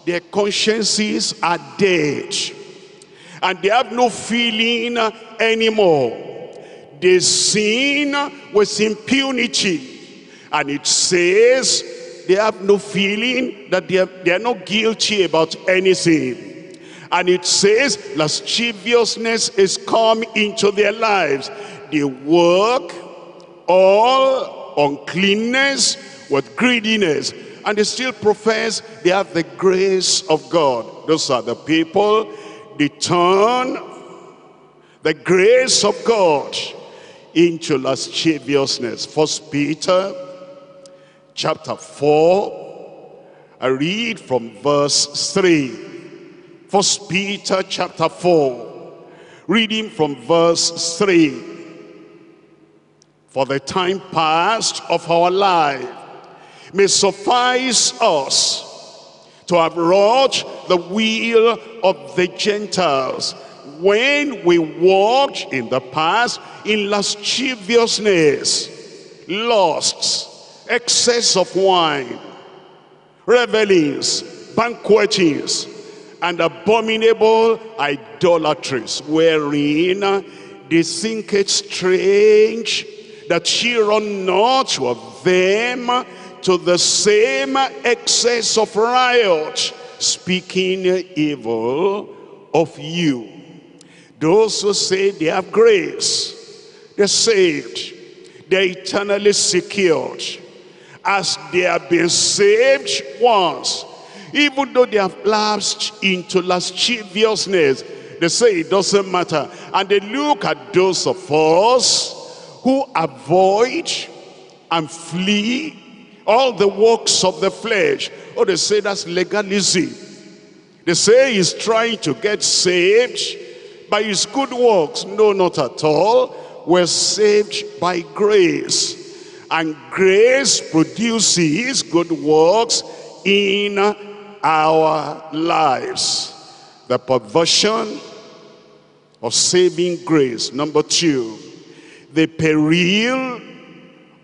S1: their consciences are dead and they have no feeling anymore. They sin with impunity and it says they have no feeling that they are, they are not guilty about anything. And it says lasciviousness is come into their lives. They work all uncleanness with greediness. And they still profess they have the grace of God. Those are the people, they turn the grace of God into lasciviousness. First Peter chapter 4. I read from verse 3. First Peter chapter 4. Reading from verse 3. For the time past of our life may suffice us to have wrought the will of the Gentiles when we walked in the past in lasciviousness, lusts, excess of wine, revelings, banquetings, and abominable idolatries, wherein they think it strange that she run not with them to the same excess of riot, speaking evil of you. Those who say they have grace, they're saved, they're eternally secured, as they have been saved once, even though they have lapsed into lasciviousness, they say it doesn't matter. And they look at those of us who avoid and flee all the works of the flesh. Oh, they say that's legalism. They say he's trying to get saved by his good works. No, not at all. We're saved by grace. And grace produces good works in our lives. The perversion of saving grace. Number two, the peril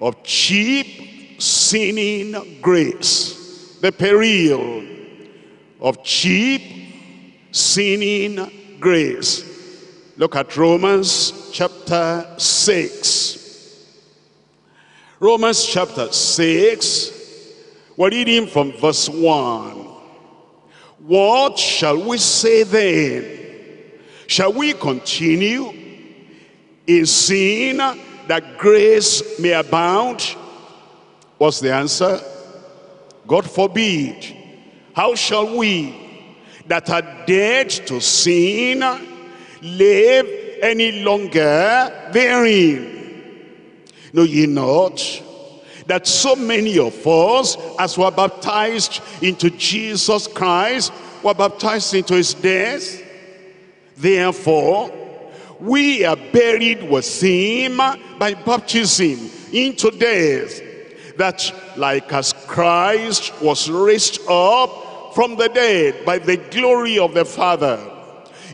S1: of cheap sinning grace. The peril of cheap sinning grace. Look at Romans chapter 6. Romans chapter 6, we're reading from verse 1. What shall we say then? Shall we continue in sin that grace may abound? What's the answer? God forbid. How shall we that are dead to sin live any longer therein. Know ye not that so many of us, as were baptized into Jesus Christ, were baptized into his death? Therefore, we are buried with him by baptism into death, that like as Christ was raised up from the dead by the glory of the Father,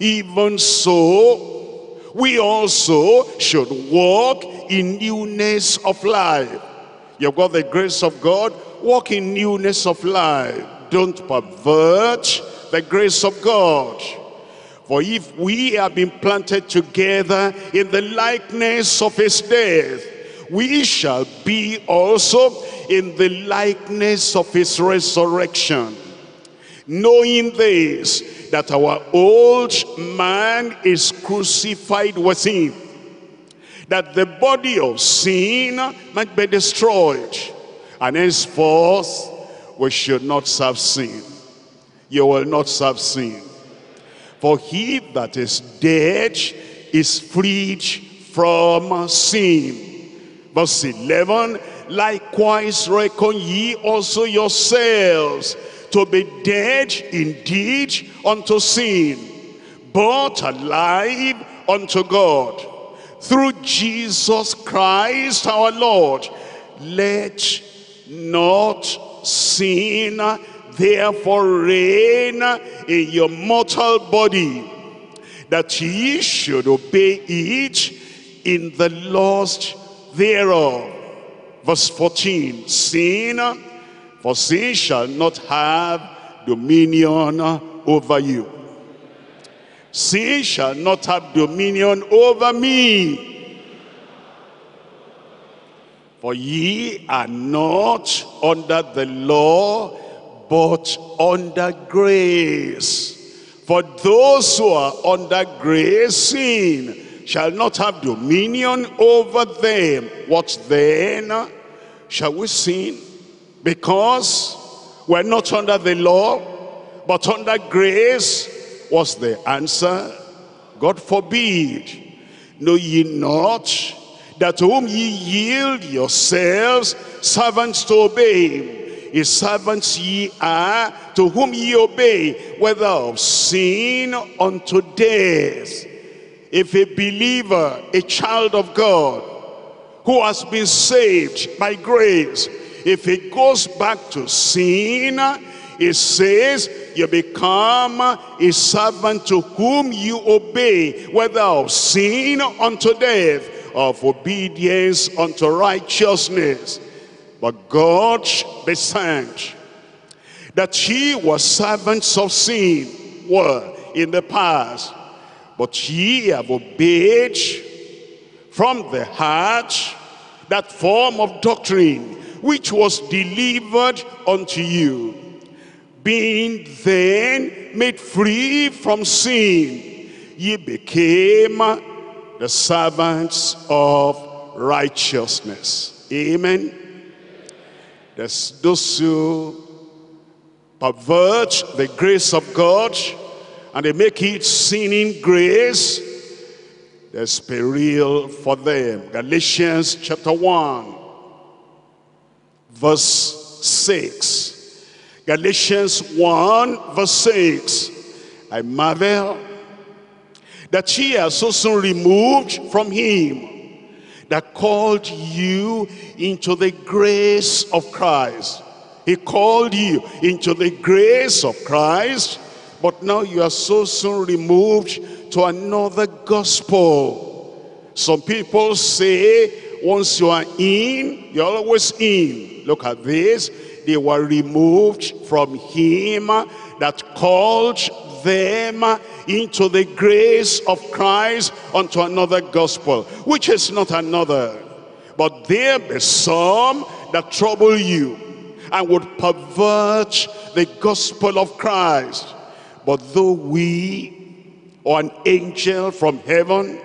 S1: even so we also should walk in newness of life. You've got the grace of God, walk in newness of life. Don't pervert the grace of God. For if we have been planted together in the likeness of his death, we shall be also in the likeness of his resurrection. Knowing this, that our old man is crucified with him, that the body of sin might be destroyed, and henceforth we should not serve sin. You will not serve sin. For he that is dead is freed from sin. Verse 11, likewise reckon ye also yourselves to be dead indeed unto sin, but alive unto God. Through Jesus Christ our Lord, let not sin therefore reign in your mortal body, that ye should obey it in the lust thereof. Verse 14, sin, for sin shall not have dominion over you. Sin shall not have dominion over me. For ye are not under the law, but under grace. For those who are under grace, sin shall not have dominion over them. What then? Shall we sin? Because we're not under the law, but under grace was the answer. God forbid. Know ye not that to whom ye yield yourselves servants to obey, his servants ye are, to whom ye obey, whether of sin unto death. If a believer, a child of God, who has been saved by grace, if he goes back to sin, it says you become a servant to whom you obey, whether of sin unto death, of obedience unto righteousness. But God beside that ye were servants of sin were in the past, but ye have obeyed from the heart that form of doctrine which was delivered unto you, being then made free from sin, ye became the servants of righteousness. Amen. There's those who pervert the grace of God and they make it sinning grace. There's peril for them. Galatians chapter 1, verse 6. Galatians 1, verse 6. I marvel that ye are so soon removed from him that called you into the grace of Christ. He called you into the grace of Christ, but now you are so soon removed to another gospel. Some people say, once you are in, you're always in. Look at this. They were removed from him that called them into the grace of Christ unto another gospel, which is not another. But there be some that trouble you and would pervert the gospel of Christ. But though we or an angel from heaven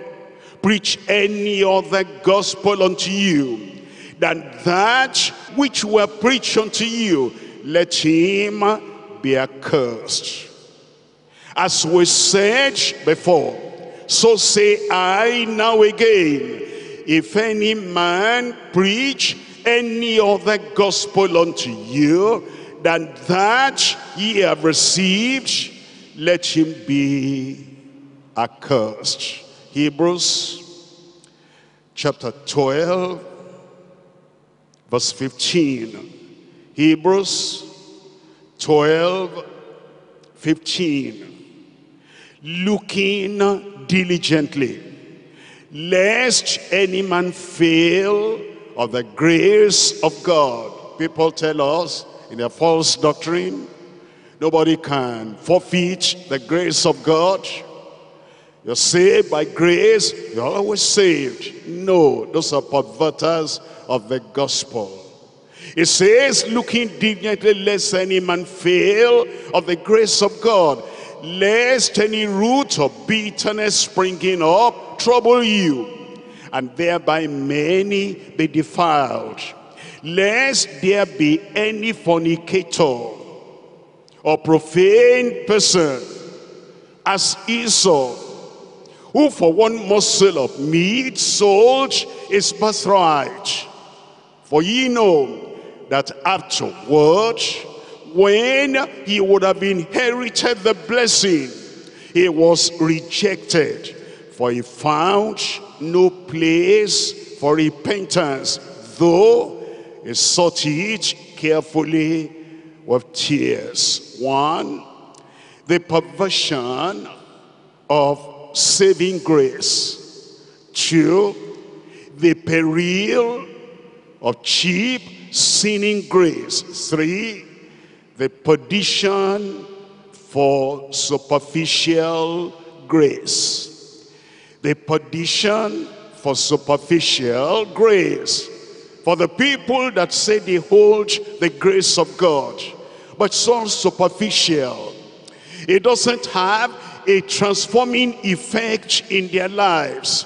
S1: preach any other gospel unto you than that which were preached unto you, let him be accursed. As we said before, so say I now again, if any man preach any other gospel unto you than that ye have received, let him be accursed. Hebrews chapter 12, verse 15. Hebrews 12, 15. Looking diligently, lest any man fail of the grace of God. People tell us in their false doctrine, nobody can forfeit the grace of God. You're saved by grace, you're always saved. No, those are perverters of the gospel. It says, looking diligently lest any man fail of the grace of God, lest any root of bitterness springing up trouble you, and thereby many be defiled. Lest there be any fornicator or profane person as Esau, who for one morsel of meat sold his birthright. For ye know that afterward, when he would have inherited the blessing, he was rejected, for he found no place for repentance, though he sought it carefully with tears. One, the perversion of saving grace. Two, the peril of cheap sinning grace. Three, the perdition for superficial grace. The perdition for superficial grace. For the people that say they hold the grace of God, but so superficial. It doesn't have a transforming effect in their lives.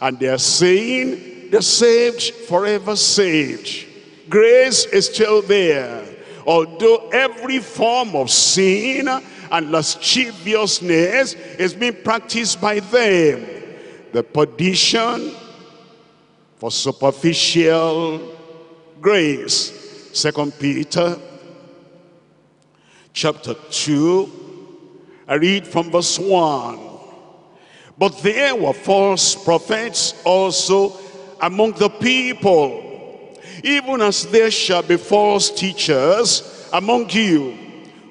S1: And they're saying, they're saved, forever saved. Grace is still there. Although every form of sin and lasciviousness is being practiced by them. The perdition for superficial grace. Second Peter chapter 2. I read from verse 1. But there were false prophets also among the people even as there shall be false teachers among you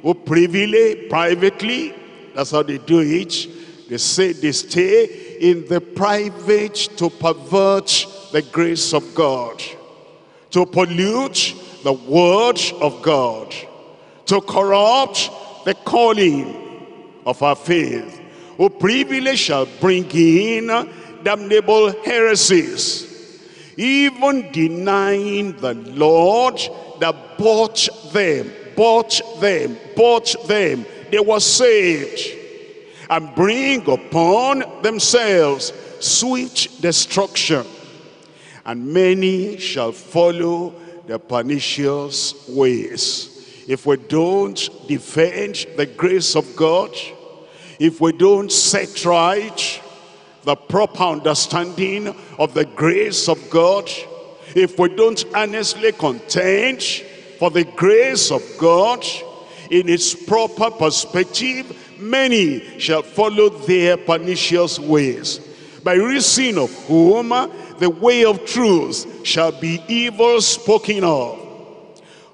S1: who privily, privately, that's how they do it, they say they stay in the private to pervert the grace of God, to pollute the word of God, to corrupt the calling of our faith, who privily shall bring in damnable heresies, even denying the Lord that bought them, bought them, bought them. They were saved and bring upon themselves swift destruction. And many shall follow the pernicious ways. If we don't defend the grace of God, if we don't set right the proper understanding of the grace of God, if we don't honestly contend for the grace of God in its proper perspective, many shall follow their pernicious ways, by reason of whom the way of truth shall be evil spoken of.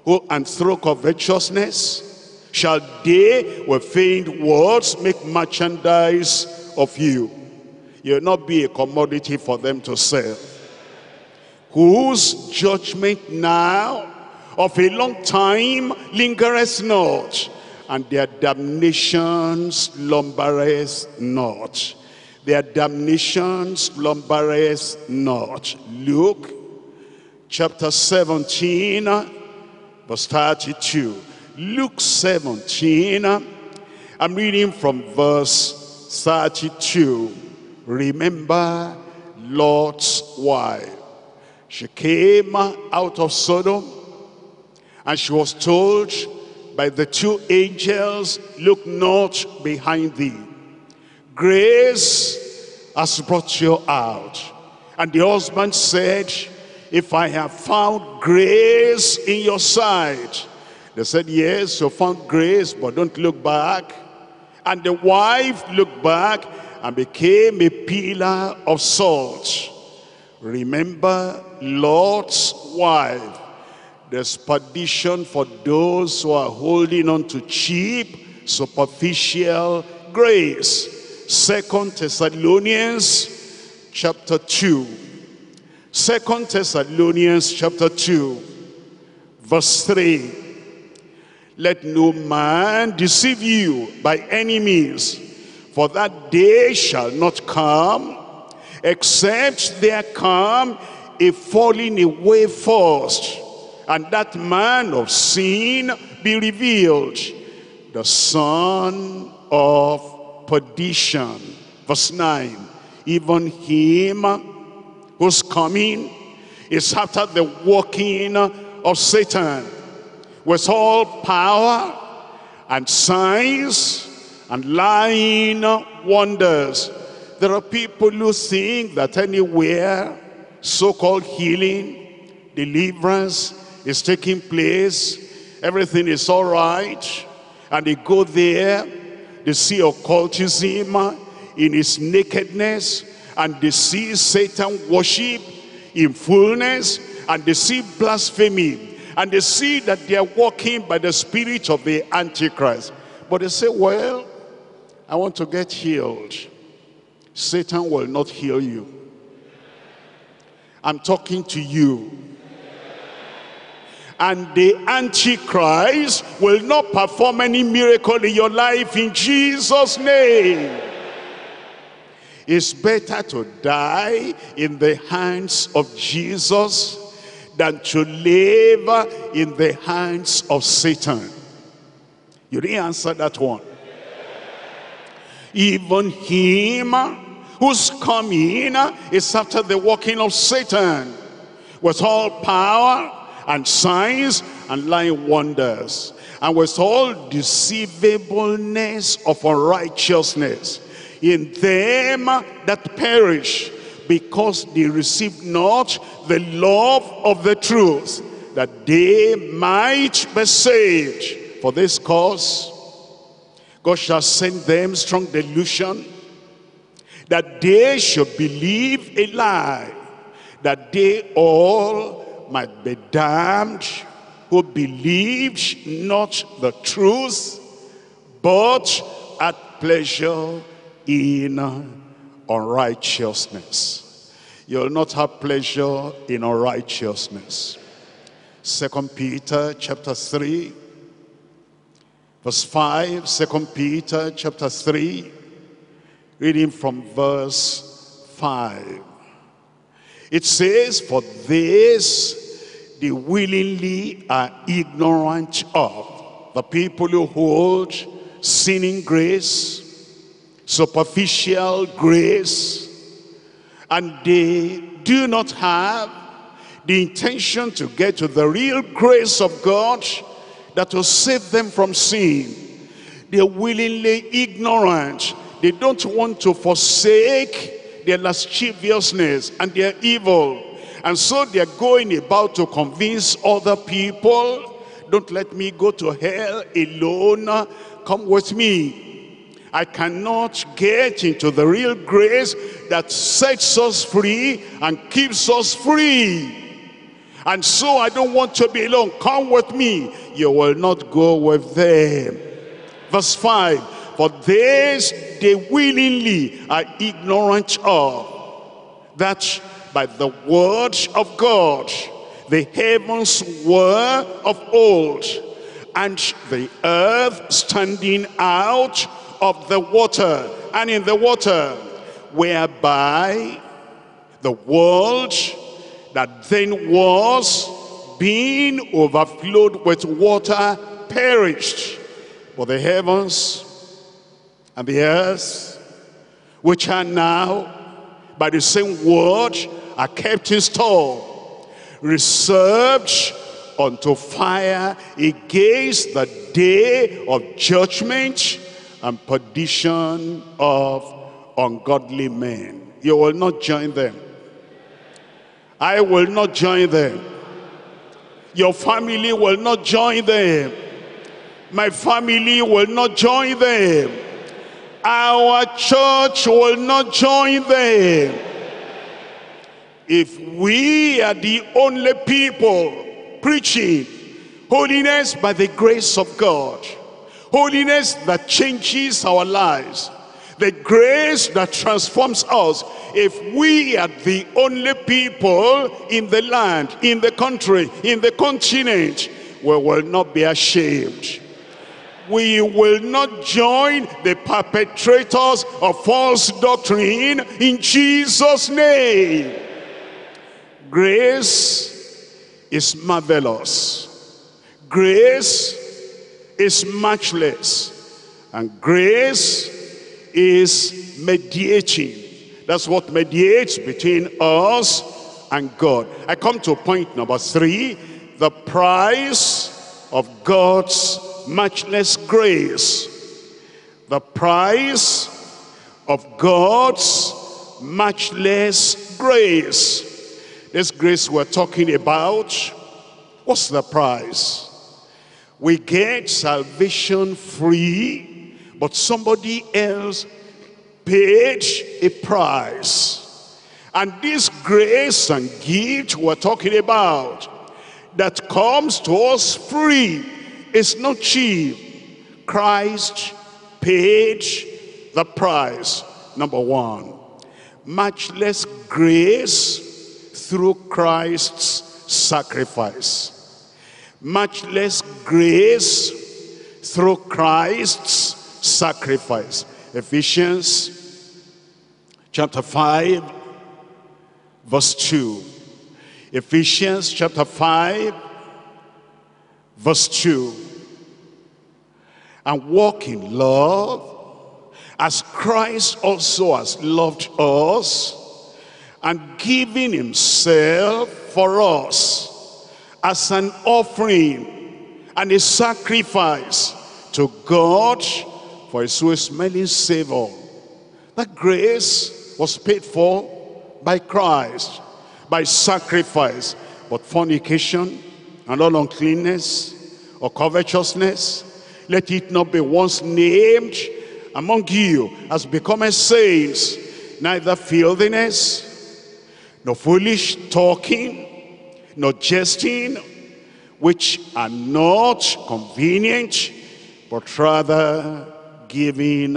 S1: Who and through covetousness shall they with feigned words make merchandise of you You'll not be a commodity for them to sell. Whose judgment now of a long time lingereth not, and their damnation slumbereth not. Their damnation slumbereth not. Luke chapter 17, verse 32. Luke 17, I'm reading from verse 32. Remember Lot's wife. She came out of Sodom and she was told by the two angels, look not behind thee. Grace has brought you out. And the husband said, if I have found grace in your sight. They said, yes, you found grace, but don't look back. And the wife looked back and became a pillar of salt. Remember Lot's wife. There's perdition for those who are holding on to cheap, superficial grace. Second Thessalonians chapter 2. Second Thessalonians chapter 2, verse 3. Let no man deceive you by any means, for that day shall not come, except there come a falling away first, and that man of sin be revealed, the son of perdition. Verse 9, even him whose coming is after the working of Satan, with all power and signs and lying wonders. There are people who think that anywhere so-called healing, deliverance is taking place, everything is all right, and they go there, they see occultism in its nakedness, and they see Satan worship in fullness, and they see blasphemy, and they see that they are walking by the spirit of the Antichrist. But they say, well, I want to get healed. Satan will not heal you. I'm talking to you. And the Antichrist will not perform any miracle in your life in Jesus' name. It's better to die in the hands of Jesus than to live in the hands of Satan. You didn't answer that one. Even him whose coming uh, is after the working of Satan. With all power and signs and lying wonders. And with all deceivableness of unrighteousness. In them uh, that perish. Because they receive not the love of the truth. That they might be saved. For this cause God shall send them strong delusion that they should believe a lie, that they all might be damned who believed not the truth, but at pleasure in unrighteousness. You'll not have pleasure in unrighteousness. Second Peter chapter 3, verse 5, Second Peter chapter 3, reading from verse 5. It says, For this they willingly are ignorant of. The people who hold sinning grace, superficial grace, and they do not have the intention to get to the real grace of God that will save them from sin. They're willingly ignorant. They don't want to forsake their lasciviousness and their evil. And so they're going about to convince other people, don't let me go to hell alone, come with me. I cannot get into the real grace that sets us free and keeps us free. And so I don't want to be alone. Come with me. You will not go with them. Verse 5. For this they willingly are ignorant of. That by the word of God, the heavens were of old, and the earth standing out of the water and in the water, whereby the world that then was being overflowed with water perished. For the heavens and the earth, which are now by the same word, are kept in store, reserved unto fire against the day of judgment and perdition of ungodly men. You will not join them. I will not join them. Your family will not join them. My family will not join them. Our church will not join them. If we are the only people preaching holiness by the grace of God, holiness that changes our lives, the grace that transforms us, if we are the only people in the land, in the country, in the continent, we will not be ashamed. We will not join the perpetrators of false doctrine in Jesus' name. Grace is marvelous. Grace is matchless. And grace is mediating. That's what mediates between us and God. I come to point number three, the price of God's matchless grace. The price of God's matchless grace. This grace we're talking about, what's the price? We get salvation free, but somebody else paid a price. And this grace and gift we're talking about that comes to us free is not cheap. Christ paid the price. Number one, matchless grace through Christ's sacrifice. Matchless grace through Christ's sacrifice. Ephesians chapter 5, verse 2. Ephesians chapter 5, verse 2. And walk in love, as Christ also has loved us, and giving himself for us as an offering and a sacrifice to God for a sweet smelling savor. That grace was paid for by Christ, by sacrifice. But fornication and all uncleanness or covetousness, let it not be once named among you as becoming saints, neither filthiness, nor foolish talking, nor jesting, which are not convenient, but rather giving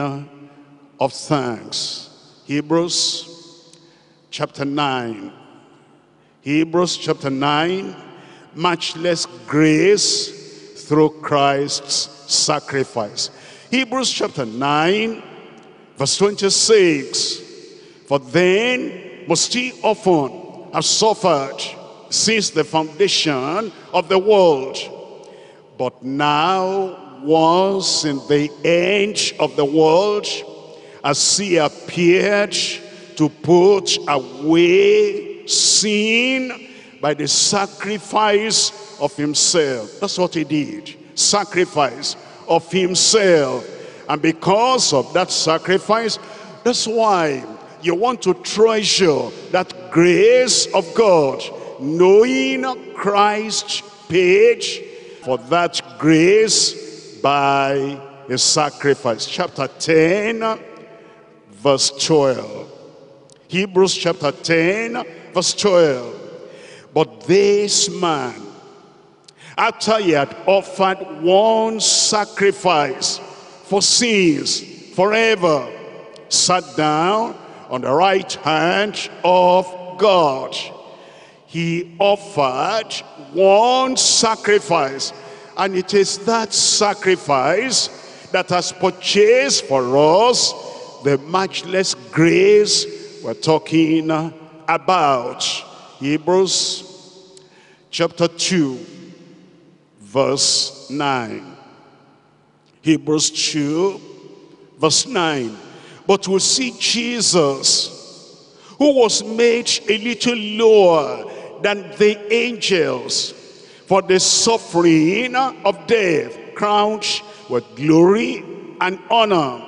S1: of thanks. Hebrews chapter 9. Hebrews chapter 9, much less grace through Christ's sacrifice. Hebrews chapter 9, verse 26. For then must he often have suffered since the foundation of the world. But now, once in the end of the world, as he appeared to put away sin by the sacrifice of himself. That's what he did. Sacrifice of himself. And because of that sacrifice, that's why you want to treasure that grace of God, knowing Christ paid for that grace by a sacrifice. Chapter 10, verse 12. Hebrews chapter 10, verse 12. But this man, after he had offered one sacrifice for sins forever, sat down on the right hand of God. He offered one sacrifice, and it is that sacrifice that has purchased for us the matchless grace we're talking about. Hebrews chapter 2, verse 9. Hebrews 2, verse 9. But we see Jesus, who was made a little lower than the angels, for the suffering of death, crowned with glory and honor,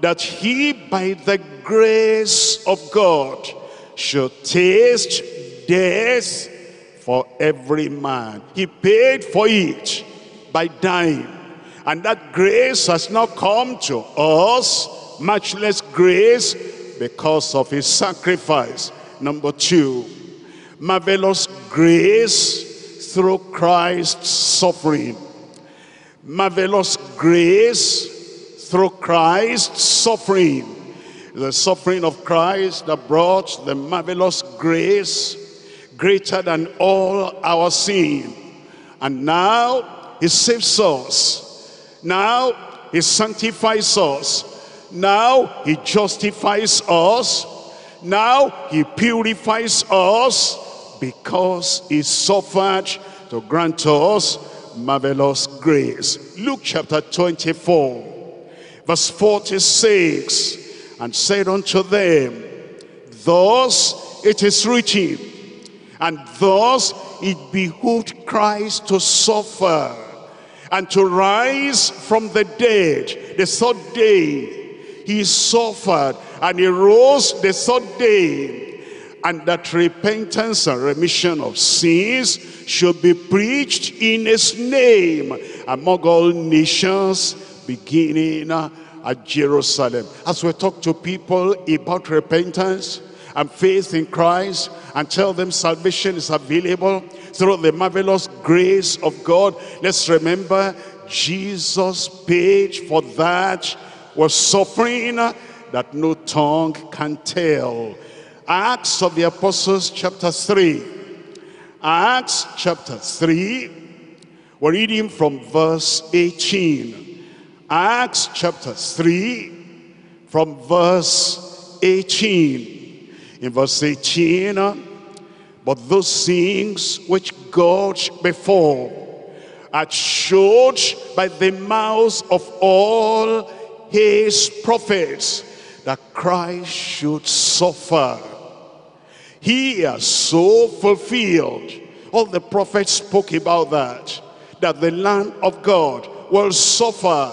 S1: that he by the grace of God should taste death for every man. He paid for it by dying. And that grace has now come to us, much less grace because of his sacrifice. Number two, marvelous grace through Christ's suffering. Marvelous grace through Christ's suffering. The suffering of Christ that brought the marvelous grace greater than all our sin. And now he saves us. Now he sanctifies us. Now he justifies us. Now he purifies us because he suffered to grant us marvelous grace. Luke chapter 24, verse 46, and said unto them, Thus it is written, and thus it behooved Christ to suffer and to rise from the dead the third day. He suffered and he rose the third day. And that repentance and remission of sins should be preached in his name among all nations, beginning at Jerusalem. As we talk to people about repentance, and faith in Christ and tell them salvation is available through the marvelous grace of God. Let's remember Jesus paid for that was suffering that no tongue can tell. Acts of the Apostles chapter 3. Acts chapter 3. We're reading from verse 18. Acts chapter 3 from verse 18 in verse 18, uh, but those things which God before had showed by the mouths of all his prophets that Christ should suffer. He has so fulfilled. All the prophets spoke about that. That the Lamb of God will suffer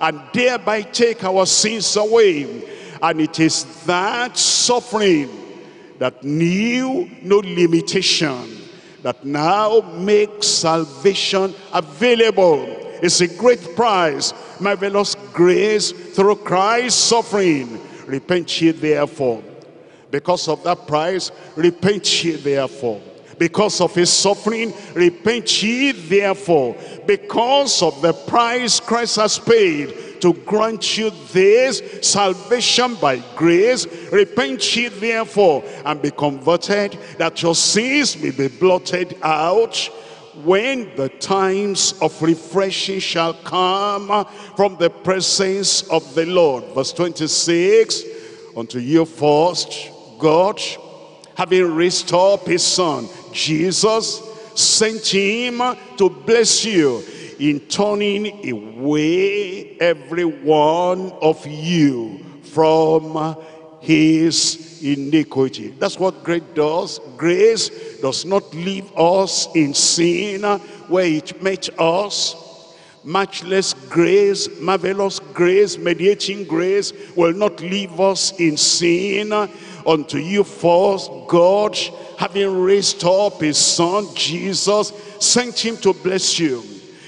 S1: and thereby take our sins away. And it is that suffering that knew no limitation, that now makes salvation available. It's a great prize, marvelous grace through Christ's suffering. Repent ye therefore. Because of that price, repent ye therefore. Because of his suffering, repent ye therefore. Because of the price Christ has paid, to grant you this salvation by grace. Repent ye therefore and be converted that your sins may be blotted out when the times of refreshing shall come from the presence of the Lord. Verse 26, unto you first, God, having raised up his son, Jesus, sent him to bless you in turning away every one of you from his iniquity. That's what grace does. Grace does not leave us in sin where it met us. Matchless grace, marvelous grace, mediating grace will not leave us in sin. Unto you first, God, having raised up his son, Jesus, sent him to bless you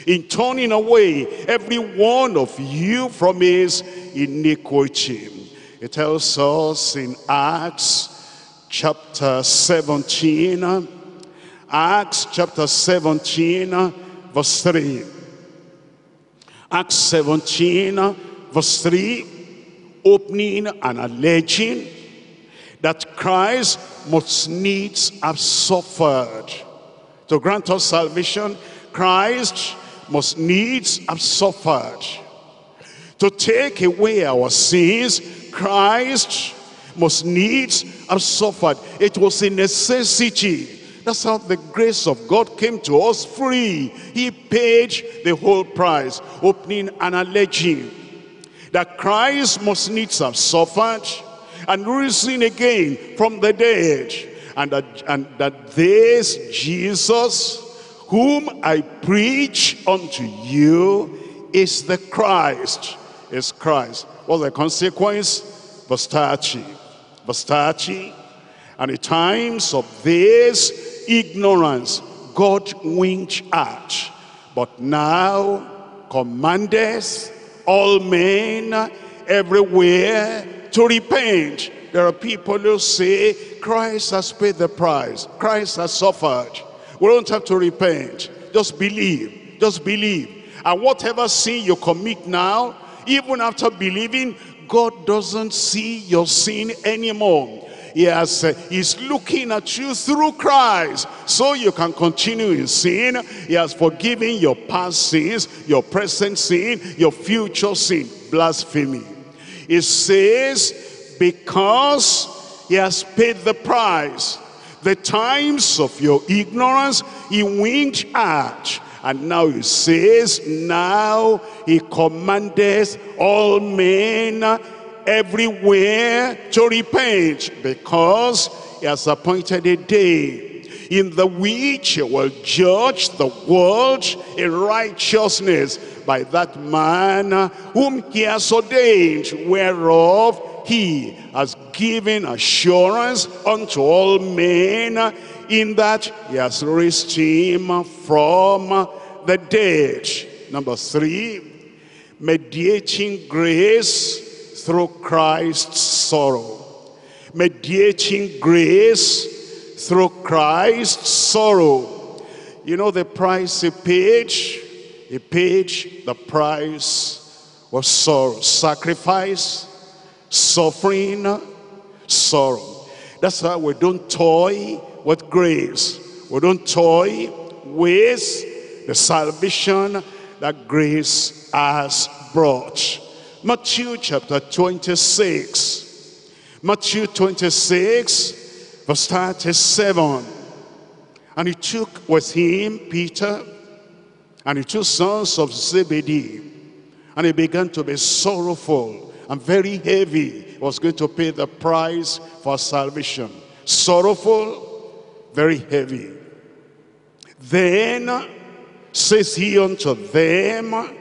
S1: in turning away every one of you from his iniquity. It tells us in Acts chapter 17, Acts chapter 17, verse 3. Acts 17, verse 3, opening and alleging that Christ must needs have suffered to grant us salvation. Christ must needs have suffered. To take away our sins, Christ must needs have suffered. It was a necessity. That's how the grace of God came to us free. He paid the whole price, opening and alleging that Christ must needs have suffered and risen again from the dead. And that, and that this Jesus whom I preach unto you is the Christ. Is Christ. What's the consequence? Verse 30. Verse 30. And in times of this ignorance, God winked at. But now commandeth all men everywhere to repent. There are people who say, Christ has paid the price. Christ has suffered. We don't have to repent. Just believe. Just believe. And whatever sin you commit now, even after believing, God doesn't see your sin anymore. He has, uh, he's looking at you through Christ so you can continue in sin. He has forgiven your past sins, your present sin, your future sin, blasphemy. It says, because he has paid the price, the times of your ignorance he winked at. And now he says, now he commandeth all men everywhere to repent because he has appointed a day in the which he will judge the world in righteousness by that man whom he has ordained, whereof he has given assurance unto all men in that he has raised him from the dead. Number three, mediating grace through Christ's sorrow. Mediating grace through Christ's sorrow. You know the price he paid? He paid the price was sorrow, sacrifice, suffering, sorrow. That's why we don't toy with grace. We don't toy with the salvation that grace has brought. Matthew chapter 26. Matthew 26, verse 37. And he took with him Peter, and the two sons of Zebedee. And he began to be sorrowful and very heavy. He was going to pay the price for salvation. Sorrowful, very heavy. Then says he unto them,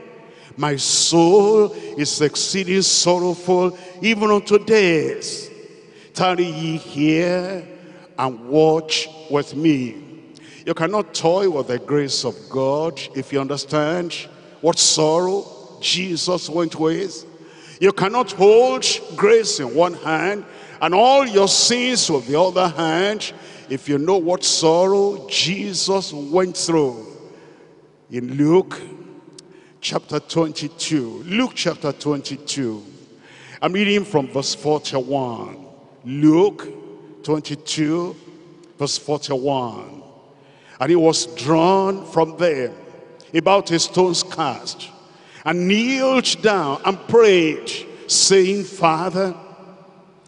S1: My soul is exceeding sorrowful, even unto death. Tarry ye here and watch with me. You cannot toy with the grace of God if you understand what sorrow Jesus went with. You cannot hold grace in one hand and all your sins with the other hand if you know what sorrow Jesus went through. In Luke chapter 22, Luke chapter 22, I'm reading from verse 41. Luke 22, verse 41. And he was drawn from there about a stone's cast and kneeled down and prayed, saying, Father,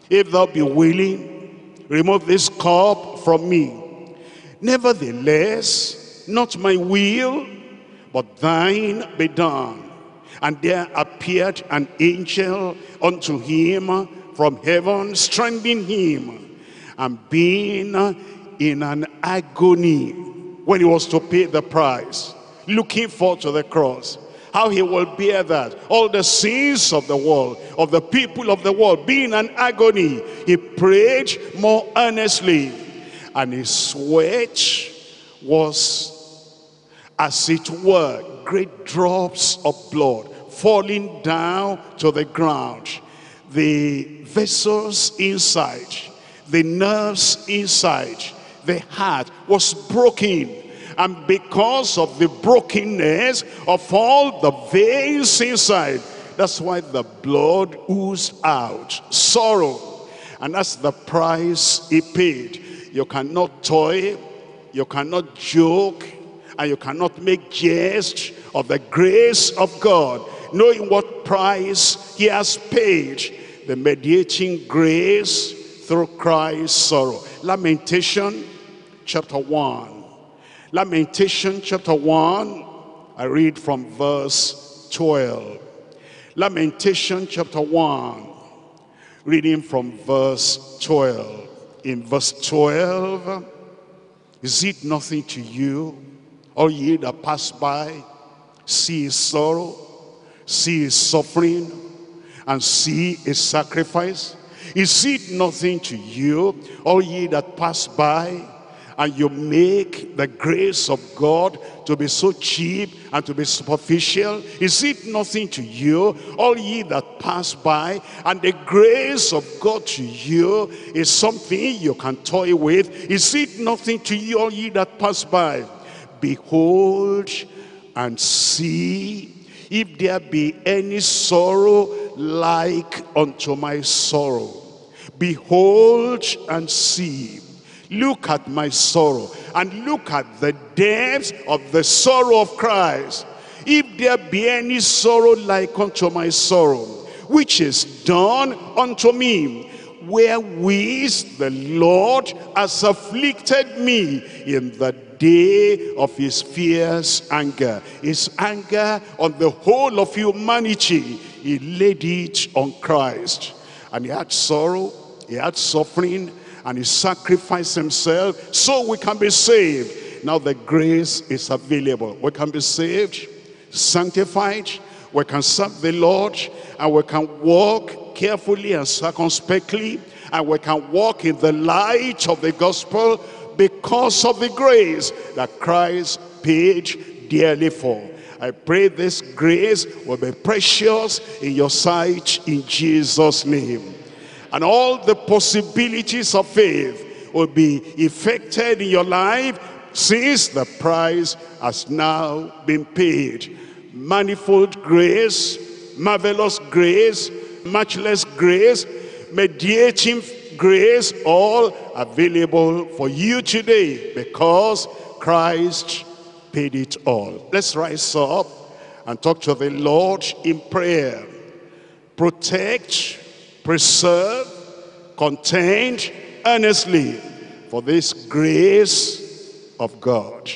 S1: if thou be willing, remove this cup from me. Nevertheless, not my will, but thine be done. And there appeared an angel unto him from heaven, strengthening him, and being in an agony when he was to pay the price, looking forward to the cross. How he will bear that. All the sins of the world, of the people of the world, being an agony. He prayed more earnestly. And his sweat was, as it were, great drops of blood falling down to the ground. The vessels inside, the nerves inside, the heart was broken. And because of the brokenness of all the veins inside that's why the blood oozed out. Sorrow. And that's the price he paid. You cannot toy you cannot joke and you cannot make jest of the grace of God knowing what price he has paid. The mediating grace through Christ's sorrow lamentation chapter 1 Lamentation chapter 1, I read from verse 12. Lamentation chapter 1, reading from verse 12. In verse 12, is it nothing to you All ye that pass by, see his sorrow, see his suffering, and see his sacrifice. Is it nothing to you, all ye that pass by, and you make the grace of God to be so cheap and to be superficial? Is it nothing to you, all ye that pass by, and the grace of God to you is something you can toy with? Is it nothing to you, all ye that pass by? Behold and see if there be any sorrow like unto my sorrow. Behold and see Look at my sorrow and look at the depths of the sorrow of Christ. If there be any sorrow like unto my sorrow, which is done unto me, wherewith the Lord has afflicted me in the day of his fierce anger. His anger on the whole of humanity, he laid it on Christ. And he had sorrow, he had suffering, and he sacrificed himself so we can be saved. Now the grace is available. We can be saved, sanctified, we can serve the Lord, and we can walk carefully and circumspectly, and we can walk in the light of the gospel because of the grace that Christ paid dearly for. I pray this grace will be precious in your sight in Jesus' name and all the possibilities of faith will be effected in your life since the price has now been paid. Manifold grace, marvelous grace, matchless grace, mediating grace, all available for you today because Christ paid it all. Let's rise up and talk to the Lord in prayer. Protect, preserve, contend earnestly for this grace of God.